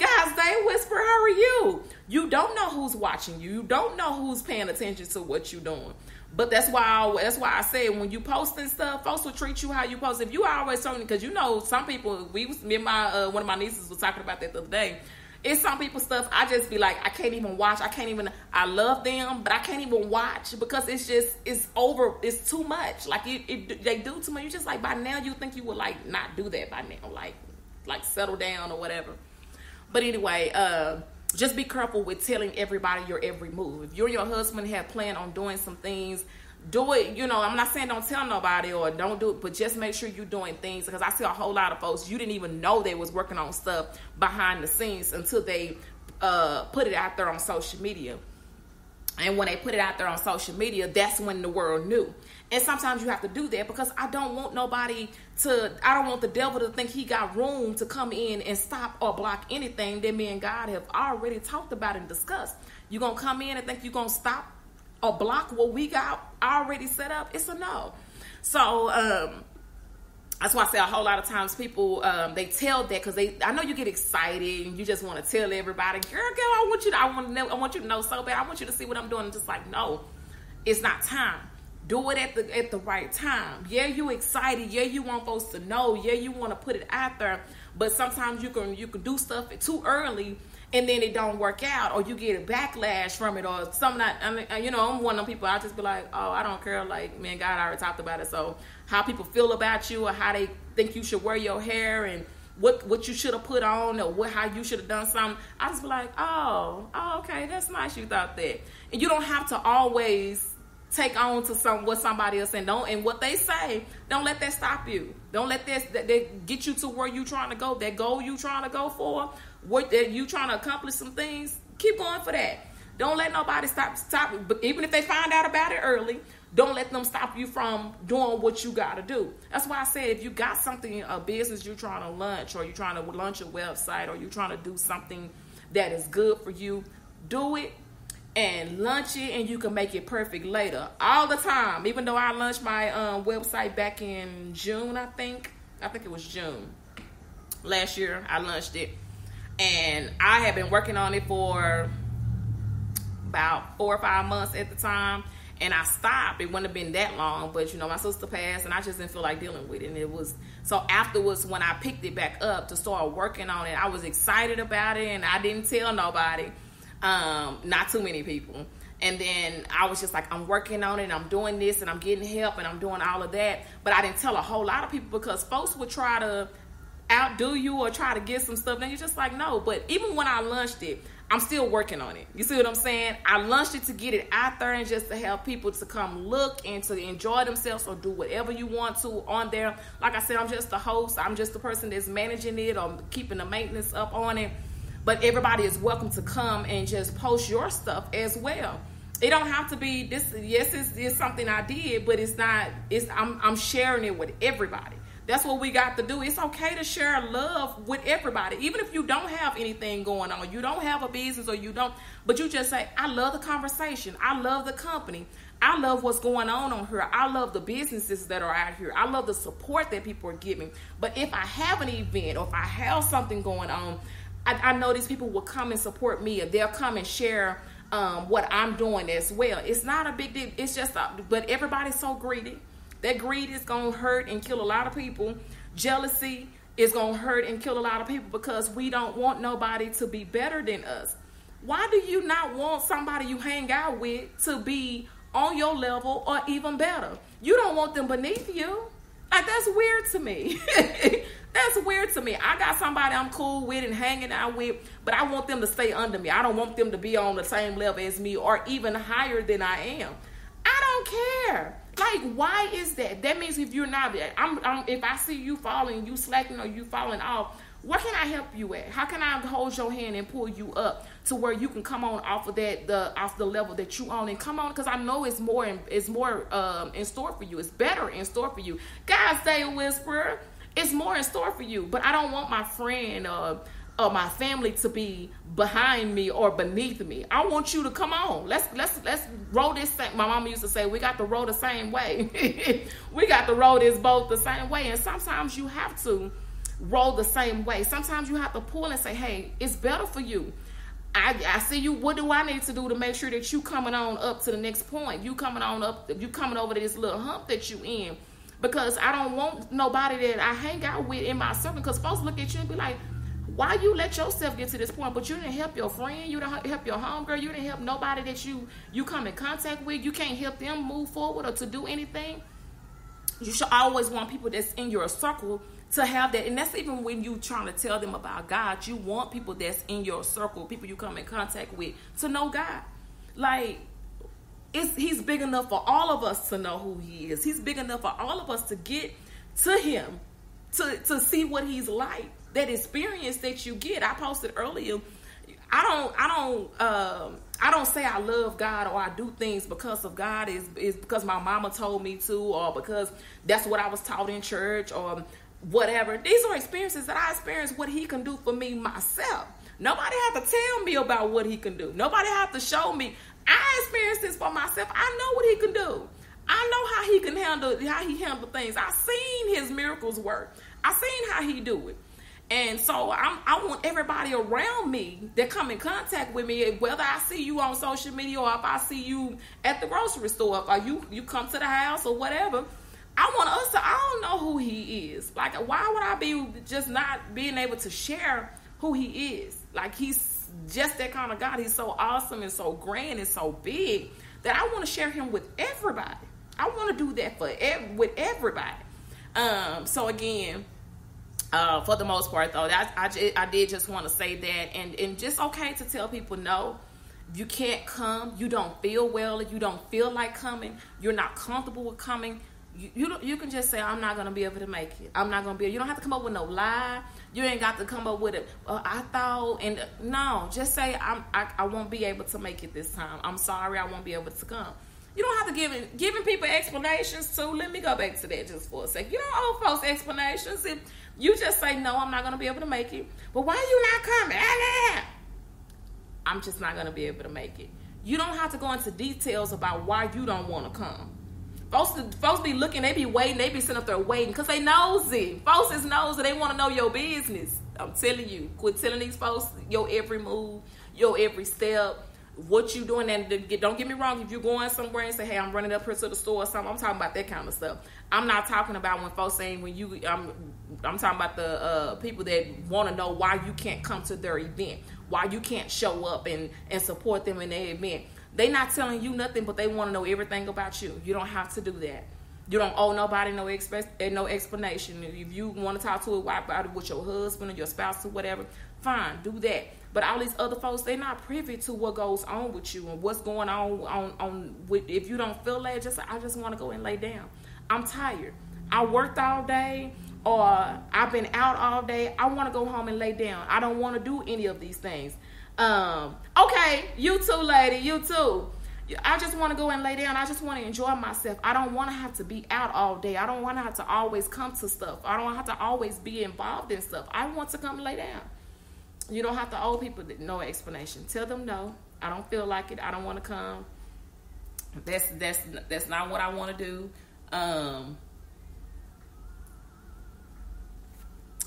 God's Day whisper, how are you? You don't know who's watching you. You don't know who's paying attention to what you're doing. But that's why I, that's why I say when you posting stuff, folks will treat you how you post. If you always talking, because you know some people, we me and my uh, one of my nieces was talking about that the other day. It's some people stuff I just be like I can't even watch. I can't even. I love them, but I can't even watch because it's just it's over. It's too much. Like it, it they do too much. You just like by now you think you would like not do that by now. Like like settle down or whatever. But anyway, uh just be careful with telling everybody your every move. If you and your husband have planned on doing some things, do it. You know, I'm not saying don't tell nobody or don't do it, but just make sure you're doing things because I see a whole lot of folks you didn't even know they was working on stuff behind the scenes until they uh, put it out there on social media. And when they put it out there on social media, that's when the world knew. And sometimes you have to do that because I don't want nobody to, I don't want the devil to think he got room to come in and stop or block anything that me and God have already talked about and discussed. You're going to come in and think you're going to stop or block what we got already set up. It's a no. So, um, that's why I say a whole lot of times people um, they tell that because they I know you get excited and you just want to tell everybody, girl, girl, I want you to I want to know I want you to know so bad. I want you to see what I'm doing. Just like no, it's not time. Do it at the at the right time. Yeah, you excited. Yeah, you want folks to know. Yeah, you want to put it out there. But sometimes you can you can do stuff too early and then it don't work out or you get a backlash from it or some not I mean, you know i'm one of them people i just be like oh i don't care like man god I already talked about it so how people feel about you or how they think you should wear your hair and what what you should have put on or what how you should have done something i just be like oh, oh okay that's nice you thought that and you don't have to always take on to some what somebody else and don't and what they say don't let that stop you don't let this that, that get you to where you trying to go that goal you trying to go for what that you trying to accomplish some things, keep going for that. Don't let nobody stop stop. But even if they find out about it early, don't let them stop you from doing what you got to do. That's why I said if you got something, a business you're trying to launch, or you're trying to launch a website, or you're trying to do something that is good for you, do it and lunch it, and you can make it perfect later. All the time. Even though I launched my um, website back in June, I think. I think it was June last year. I launched it and I had been working on it for about four or five months at the time. And I stopped. It wouldn't have been that long, but you know, my sister passed, and I just didn't feel like dealing with it. And it was so afterwards when I picked it back up to start working on it, I was excited about it, and I didn't tell nobody, um, not too many people. And then I was just like, I'm working on it, and I'm doing this, and I'm getting help, and I'm doing all of that. But I didn't tell a whole lot of people because folks would try to outdo you or try to get some stuff. Then you're just like, no. But even when I launched it, I'm still working on it. You see what I'm saying? I launched it to get it out there and just to help people to come look and to enjoy themselves or do whatever you want to on there. Like I said, I'm just the host. I'm just the person that's managing it or keeping the maintenance up on it. But everybody is welcome to come and just post your stuff as well. It don't have to be this. Yes, it's, it's something I did, but it's not. It's I'm I'm sharing it with everybody. That's what we got to do. It's okay to share love with everybody, even if you don't have anything going on, you don't have a business, or you don't, but you just say, I love the conversation, I love the company, I love what's going on on here, I love the businesses that are out here, I love the support that people are giving. But if I have an event or if I have something going on, I, I know these people will come and support me, and they'll come and share um, what I'm doing as well. It's not a big deal. It's just, a, but everybody's so greedy that greed is going to hurt and kill a lot of people. Jealousy is going to hurt and kill a lot of people because we don't want nobody to be better than us. Why do you not want somebody you hang out with to be on your level or even better? You don't want them beneath you. Like that's weird to me. that's weird to me. I got somebody I'm cool with and hanging out with, but I want them to stay under me. I don't want them to be on the same level as me or even higher than I am. I don't care. Like, why is that? That means if you're not, I'm, I'm if I see you falling, you slacking, or you falling off, what can I help you at? How can I hold your hand and pull you up to where you can come on off of that the off the level that you on and come on because I know it's more it's more um, in store for you. It's better in store for you. God say a whisper. It's more in store for you. But I don't want my friend or or my family to be behind me or beneath me. I want you to come on. Let's let's let's roll this. Same. My mama used to say, "We got to roll the same way. we got to roll this boat the same way." And sometimes you have to roll the same way. Sometimes you have to pull and say, "Hey, it's better for you." I, I see you. What do I need to do to make sure that you coming on up to the next point? You coming on up. You coming over to this little hump that you in. Because I don't want nobody that I hang out with in my circle. Because folks look at you and be like, why you let yourself get to this point? But you didn't help your friend. You didn't help your homegirl. You didn't help nobody that you you come in contact with. You can't help them move forward or to do anything. You should always want people that's in your circle to have that and that's even when you trying to tell them about god you want people that's in your circle people you come in contact with to know god like it's he's big enough for all of us to know who he is he's big enough for all of us to get to him to to see what he's like that experience that you get i posted earlier i don't i don't um I don't say I love God or I do things because of God is is because my mama told me to or because that's what I was taught in church or whatever. These are experiences that I experienced what he can do for me myself. Nobody have to tell me about what he can do. Nobody have to show me. I experienced this for myself. I know what he can do. I know how he can handle how he handle things. I seen his miracles work. I seen how he do it. And so I'm, I want everybody around me that come in contact with me, whether I see you on social media or if I see you at the grocery store, or uh, you you come to the house or whatever, I want us to, I don't know who he is. Like, why would I be just not being able to share who he is? Like, he's just that kind of God. He's so awesome and so grand and so big that I want to share him with everybody. I want to do that for ev- with everybody. Um, so again, uh, for the most part though, I did just want to say that, and and just okay to tell people no. You can't come. You don't feel well. You don't feel like coming. You're not comfortable with coming you you, you can just say I'm not gonna be able to make it. I'm not gonna be. You don't have to come up with no lie. You ain't got to come up with it. Uh, I thought and uh, no, just say I'm I, I won't be able to make it this time. I'm sorry, I won't be able to come. You don't have to give giving people explanations too. Let me go back to that just for a second. You don't owe folks explanations. If you just say no, I'm not gonna be able to make it. But why you not coming? I'm just not gonna be able to make it. You don't have to go into details about why you don't want to come Folks, folks be looking, they be waiting, they be sitting up there waiting because they nosy. Folks is nosy, they want to know your business. I'm telling you, quit telling these folks your every move, your every step, what you doing. And don't get me wrong, if you're going somewhere and say, "Hey, I'm running up here to the store" or something, I'm talking about that kind of stuff. I'm not talking about when folks saying when you. I'm, I'm talking about the uh, people that want to know why you can't come to their event, why you can't show up and and support them in their event. They not telling you nothing, but they want to know everything about you. You don't have to do that. You don't owe nobody no express eh, no explanation. If you want to talk to it about it with your husband or your spouse or whatever, fine, do that. But all these other folks, they're not privy to what goes on with you and what's going on on on. With, if you don't feel that, just I just want to go and lay down. I'm tired. I worked all day or I've been out all day. I want to go home and lay down. I don't want to do any of these things. Um, okay, you too, lady, you too. I just want to go and lay down. I just want to enjoy myself. I don't want to have to be out all day. I don't want to have to always come to stuff. I don't have to always be involved in stuff. I want to come lay down. You don't have to owe people no explanation. Tell them no. I don't feel like it. I don't want to come. That's that's that's not what I want to do. Um,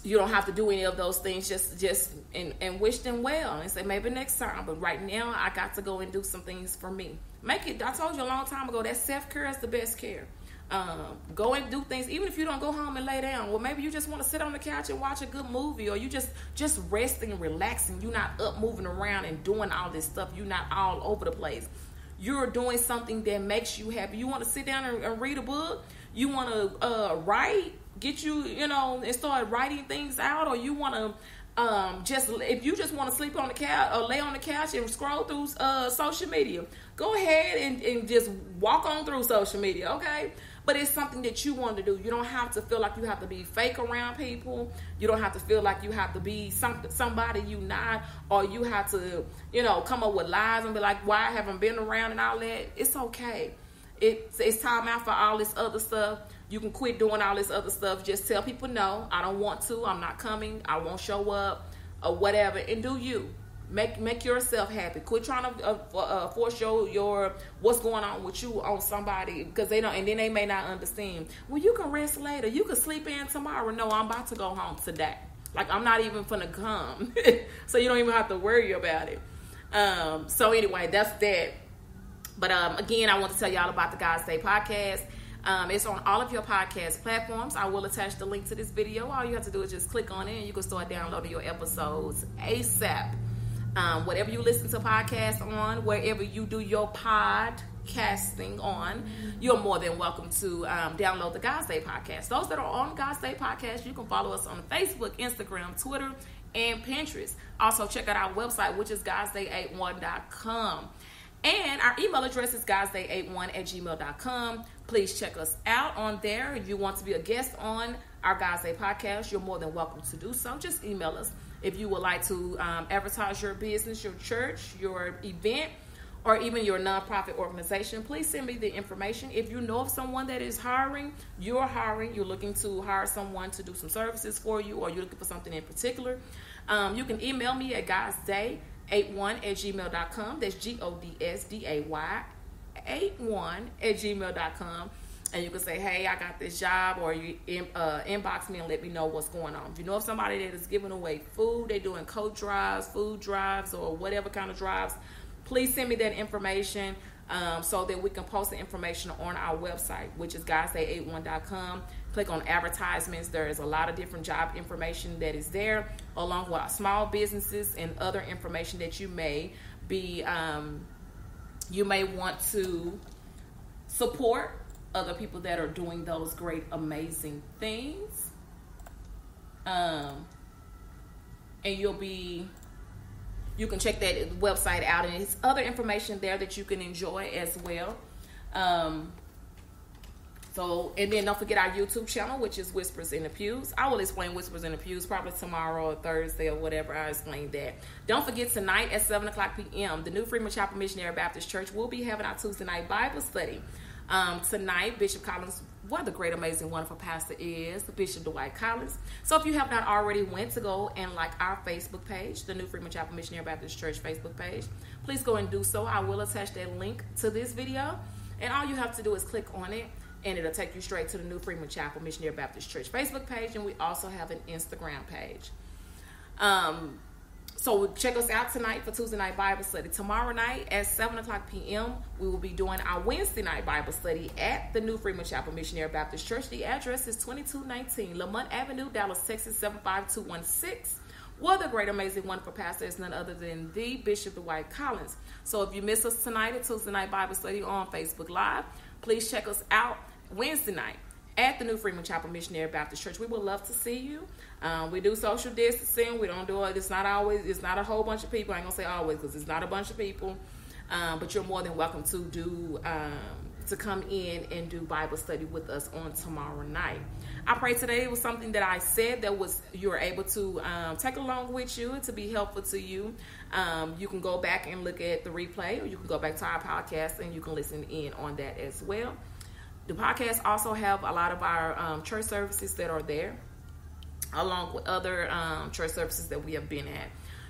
you don't have to do any of those things just just and, and wish them well and say maybe next time. But right now i got to go and do some things for me. Make it i told you a long time ago that self-care is the best care. Um, go and do things even if you don't go home and lay down. Well maybe you just want to sit on the couch and watch a good movie or you just just resting and relaxing. You're not up moving around and doing all this stuff. You're not all over the place. You're doing something that makes you happy. You want to sit down and, and read a book? You want to uh, write get you, you know, and start writing things out, or you want to um, just if you just want to sleep on the couch or lay on the couch and scroll through uh, social media, go ahead and, and just walk on through social media, okay? But it's something that you want to do. You don't have to feel like you have to be fake around people. You don't have to feel like you have to be some, somebody you not, or you have to, you know, come up with lies and be like, "Why I haven't been around?" and all that. It's okay. It's it's time out for all this other stuff You can quit doing all this other stuff. Just tell people no, I don't want to. I'm not coming. I won't show up or whatever, and do you. Make make yourself happy. Quit trying to uh, uh, force your your what's going on with you on somebody because they don't, and then they may not understand. Well, you can rest later. You can sleep in tomorrow. No, I'm about to go home today. Like I'm not even gonna come, so you don't even have to worry about it. Um, so anyway, that's that. But um, again, I want to tell y'all about the God's Day podcast. Um, it's on all of your podcast platforms. I will attach the link to this video. All you have to do is just click on it and you can start downloading your episodes ASAP. Um, whatever you listen to podcasts on, wherever you do your podcasting on, you're more than welcome to um, download the God's Day podcast. Those that are on God's Day podcast, you can follow us on Facebook, Instagram, Twitter, and Pinterest. Also, check out our website, which is godsday81.com. And our email address is godsday81 at gmail.com. Please check us out on there. If you want to be a guest on our God's Day podcast, you're more than welcome to do so. Just email us. If you would like to um, advertise your business, your church, your event, or even your nonprofit organization, please send me the information. If you know of someone that is hiring, you're hiring, you're looking to hire someone to do some services for you, or you're looking for something in particular, um, you can email me at godsday 81 at gmail.com. That's G O D S D A Y 81 at gmail.com. And you can say, hey, I got this job, or you uh, inbox me and let me know what's going on. If you know of somebody that is giving away food, they're doing coat drives, food drives, or whatever kind of drives, please send me that information um, so that we can post the information on our website, which is godsday81.com. Click on advertisements. There is a lot of different job information that is there, along with small businesses and other information that you may be um, you may want to support other people that are doing those great, amazing things. Um, and you'll be you can check that website out and it's other information there that you can enjoy as well um, so and then don't forget our youtube channel which is whispers in the pews i will explain whispers in the pews probably tomorrow or thursday or whatever i explain that don't forget tonight at 7 o'clock p.m the new freeman chapel missionary baptist church will be having our tuesday night bible study um, tonight bishop collins what a great, amazing, wonderful pastor is, Bishop Dwight Collins. So if you have not already went to go and like our Facebook page, the New Freeman Chapel Missionary Baptist Church Facebook page, please go and do so. I will attach that link to this video. And all you have to do is click on it and it'll take you straight to the New Freeman Chapel Missionary Baptist Church Facebook page. And we also have an Instagram page. Um, so check us out tonight for Tuesday night Bible study. Tomorrow night at 7 o'clock p.m., we will be doing our Wednesday night Bible study at the New Freeman Chapel Missionary Baptist Church. The address is 2219 Lamont Avenue, Dallas, Texas 75216. Well, the great, amazing, wonderful pastor is none other than the Bishop Dwight Collins. So if you miss us tonight at Tuesday night Bible study on Facebook Live, please check us out Wednesday night at the New Freeman Chapel Missionary Baptist Church. We would love to see you. Um, we do social distancing. We don't do it. It's not always. It's not a whole bunch of people. I ain't gonna say always because it's not a bunch of people. Um, but you're more than welcome to do um, to come in and do Bible study with us on tomorrow night. I pray today was something that I said that was you were able to um, take along with you to be helpful to you. Um, you can go back and look at the replay, or you can go back to our podcast and you can listen in on that as well. The podcast also have a lot of our um, church services that are there, along with other um, church services that we have been at.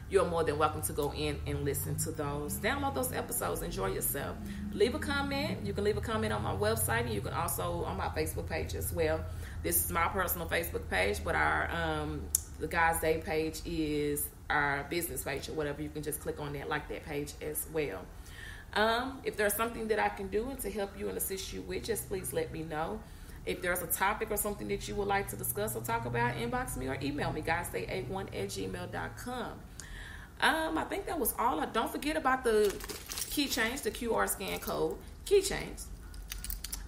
You're more than welcome to go in and listen to those. Download those episodes. Enjoy yourself. Leave a comment. You can leave a comment on my website, and you can also on my Facebook page as well. This is my personal Facebook page, but our um, the God's Day page is our business page or whatever. You can just click on that, like that page as well. Um, if there's something that I can do and to help you and assist you with, just please let me know. If there's a topic or something that you would like to discuss or talk about, inbox me or email me, godsday81 at gmail.com. Um, I think that was all. I Don't forget about the keychains, the QR scan code keychains.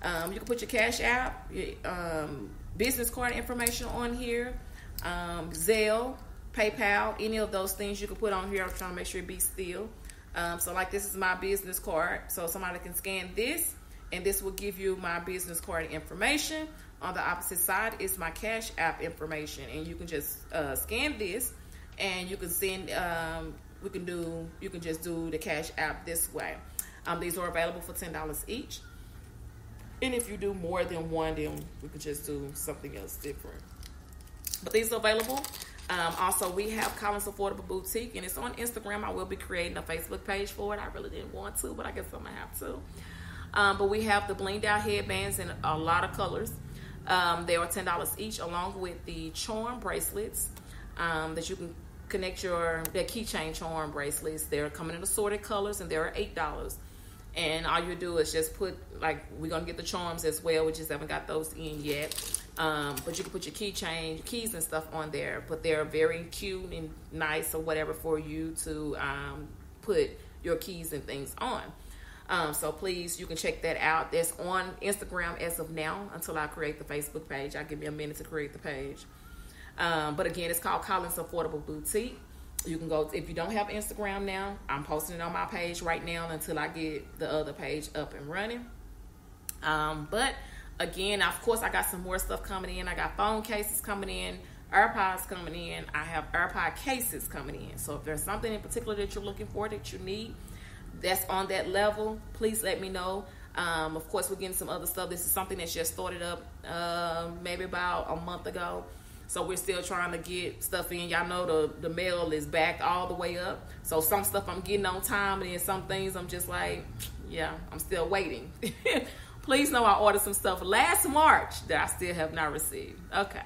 Um, you can put your cash app, your um, business card information on here, um, Zelle, PayPal, any of those things you can put on here. I'm trying to make sure it be still. Um, so like this is my business card. So somebody can scan this and this will give you my business card information. On the opposite side is my cash app information and you can just uh, scan this and you can send, um, we can do, you can just do the cash app this way. Um, these are available for $10 each. And if you do more than one, then we could just do something else different. But these are available. Um, also, we have Collins Affordable Boutique, and it's on Instagram. I will be creating a Facebook page for it. I really didn't want to, but I guess I'm gonna have to. Um, but we have the blinged out headbands in a lot of colors. Um, they are ten dollars each, along with the charm bracelets um, that you can connect your their keychain charm bracelets. They're coming in assorted colors, and they're eight dollars. And all you do is just put like we're gonna get the charms as well. We just haven't got those in yet. Um, but you can put your keychain, keys and stuff on there. But they're very cute and nice or whatever for you to um, put your keys and things on. Um, so please, you can check that out. That's on Instagram as of now until I create the Facebook page. I'll give me a minute to create the page. Um, but again, it's called Collins Affordable Boutique. You can go if you don't have Instagram now. I'm posting it on my page right now until I get the other page up and running. Um, but again, of course, I got some more stuff coming in. I got phone cases coming in, AirPods coming in. I have AirPod cases coming in. So if there's something in particular that you're looking for that you need, that's on that level, please let me know. Um, of course, we're getting some other stuff. This is something that's just started up uh, maybe about a month ago. So we're still trying to get stuff in. Y'all know the, the mail is backed all the way up. So some stuff I'm getting on time, and then some things I'm just like, yeah, I'm still waiting. Please know I ordered some stuff last March that I still have not received. Okay.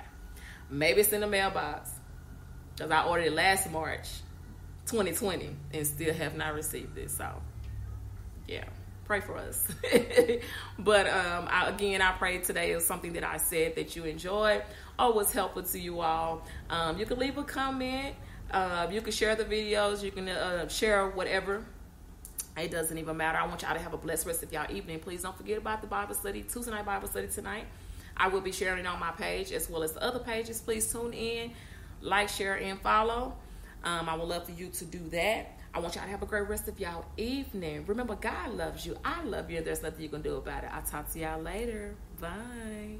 Maybe it's in the mailbox. Because I ordered it last March 2020 and still have not received it. So, yeah, pray for us. but um, I, again, I pray today is something that I said that you enjoyed or was helpful to you all. Um, you can leave a comment. Uh, you can share the videos. You can uh, share whatever. It doesn't even matter. I want y'all to have a blessed rest of y'all evening. Please don't forget about the Bible study, Tuesday night Bible study tonight. I will be sharing it on my page as well as the other pages. Please tune in, like, share, and follow. Um, I would love for you to do that. I want y'all to have a great rest of y'all evening. Remember, God loves you. I love you. There's nothing you can do about it. I'll talk to y'all later. Bye.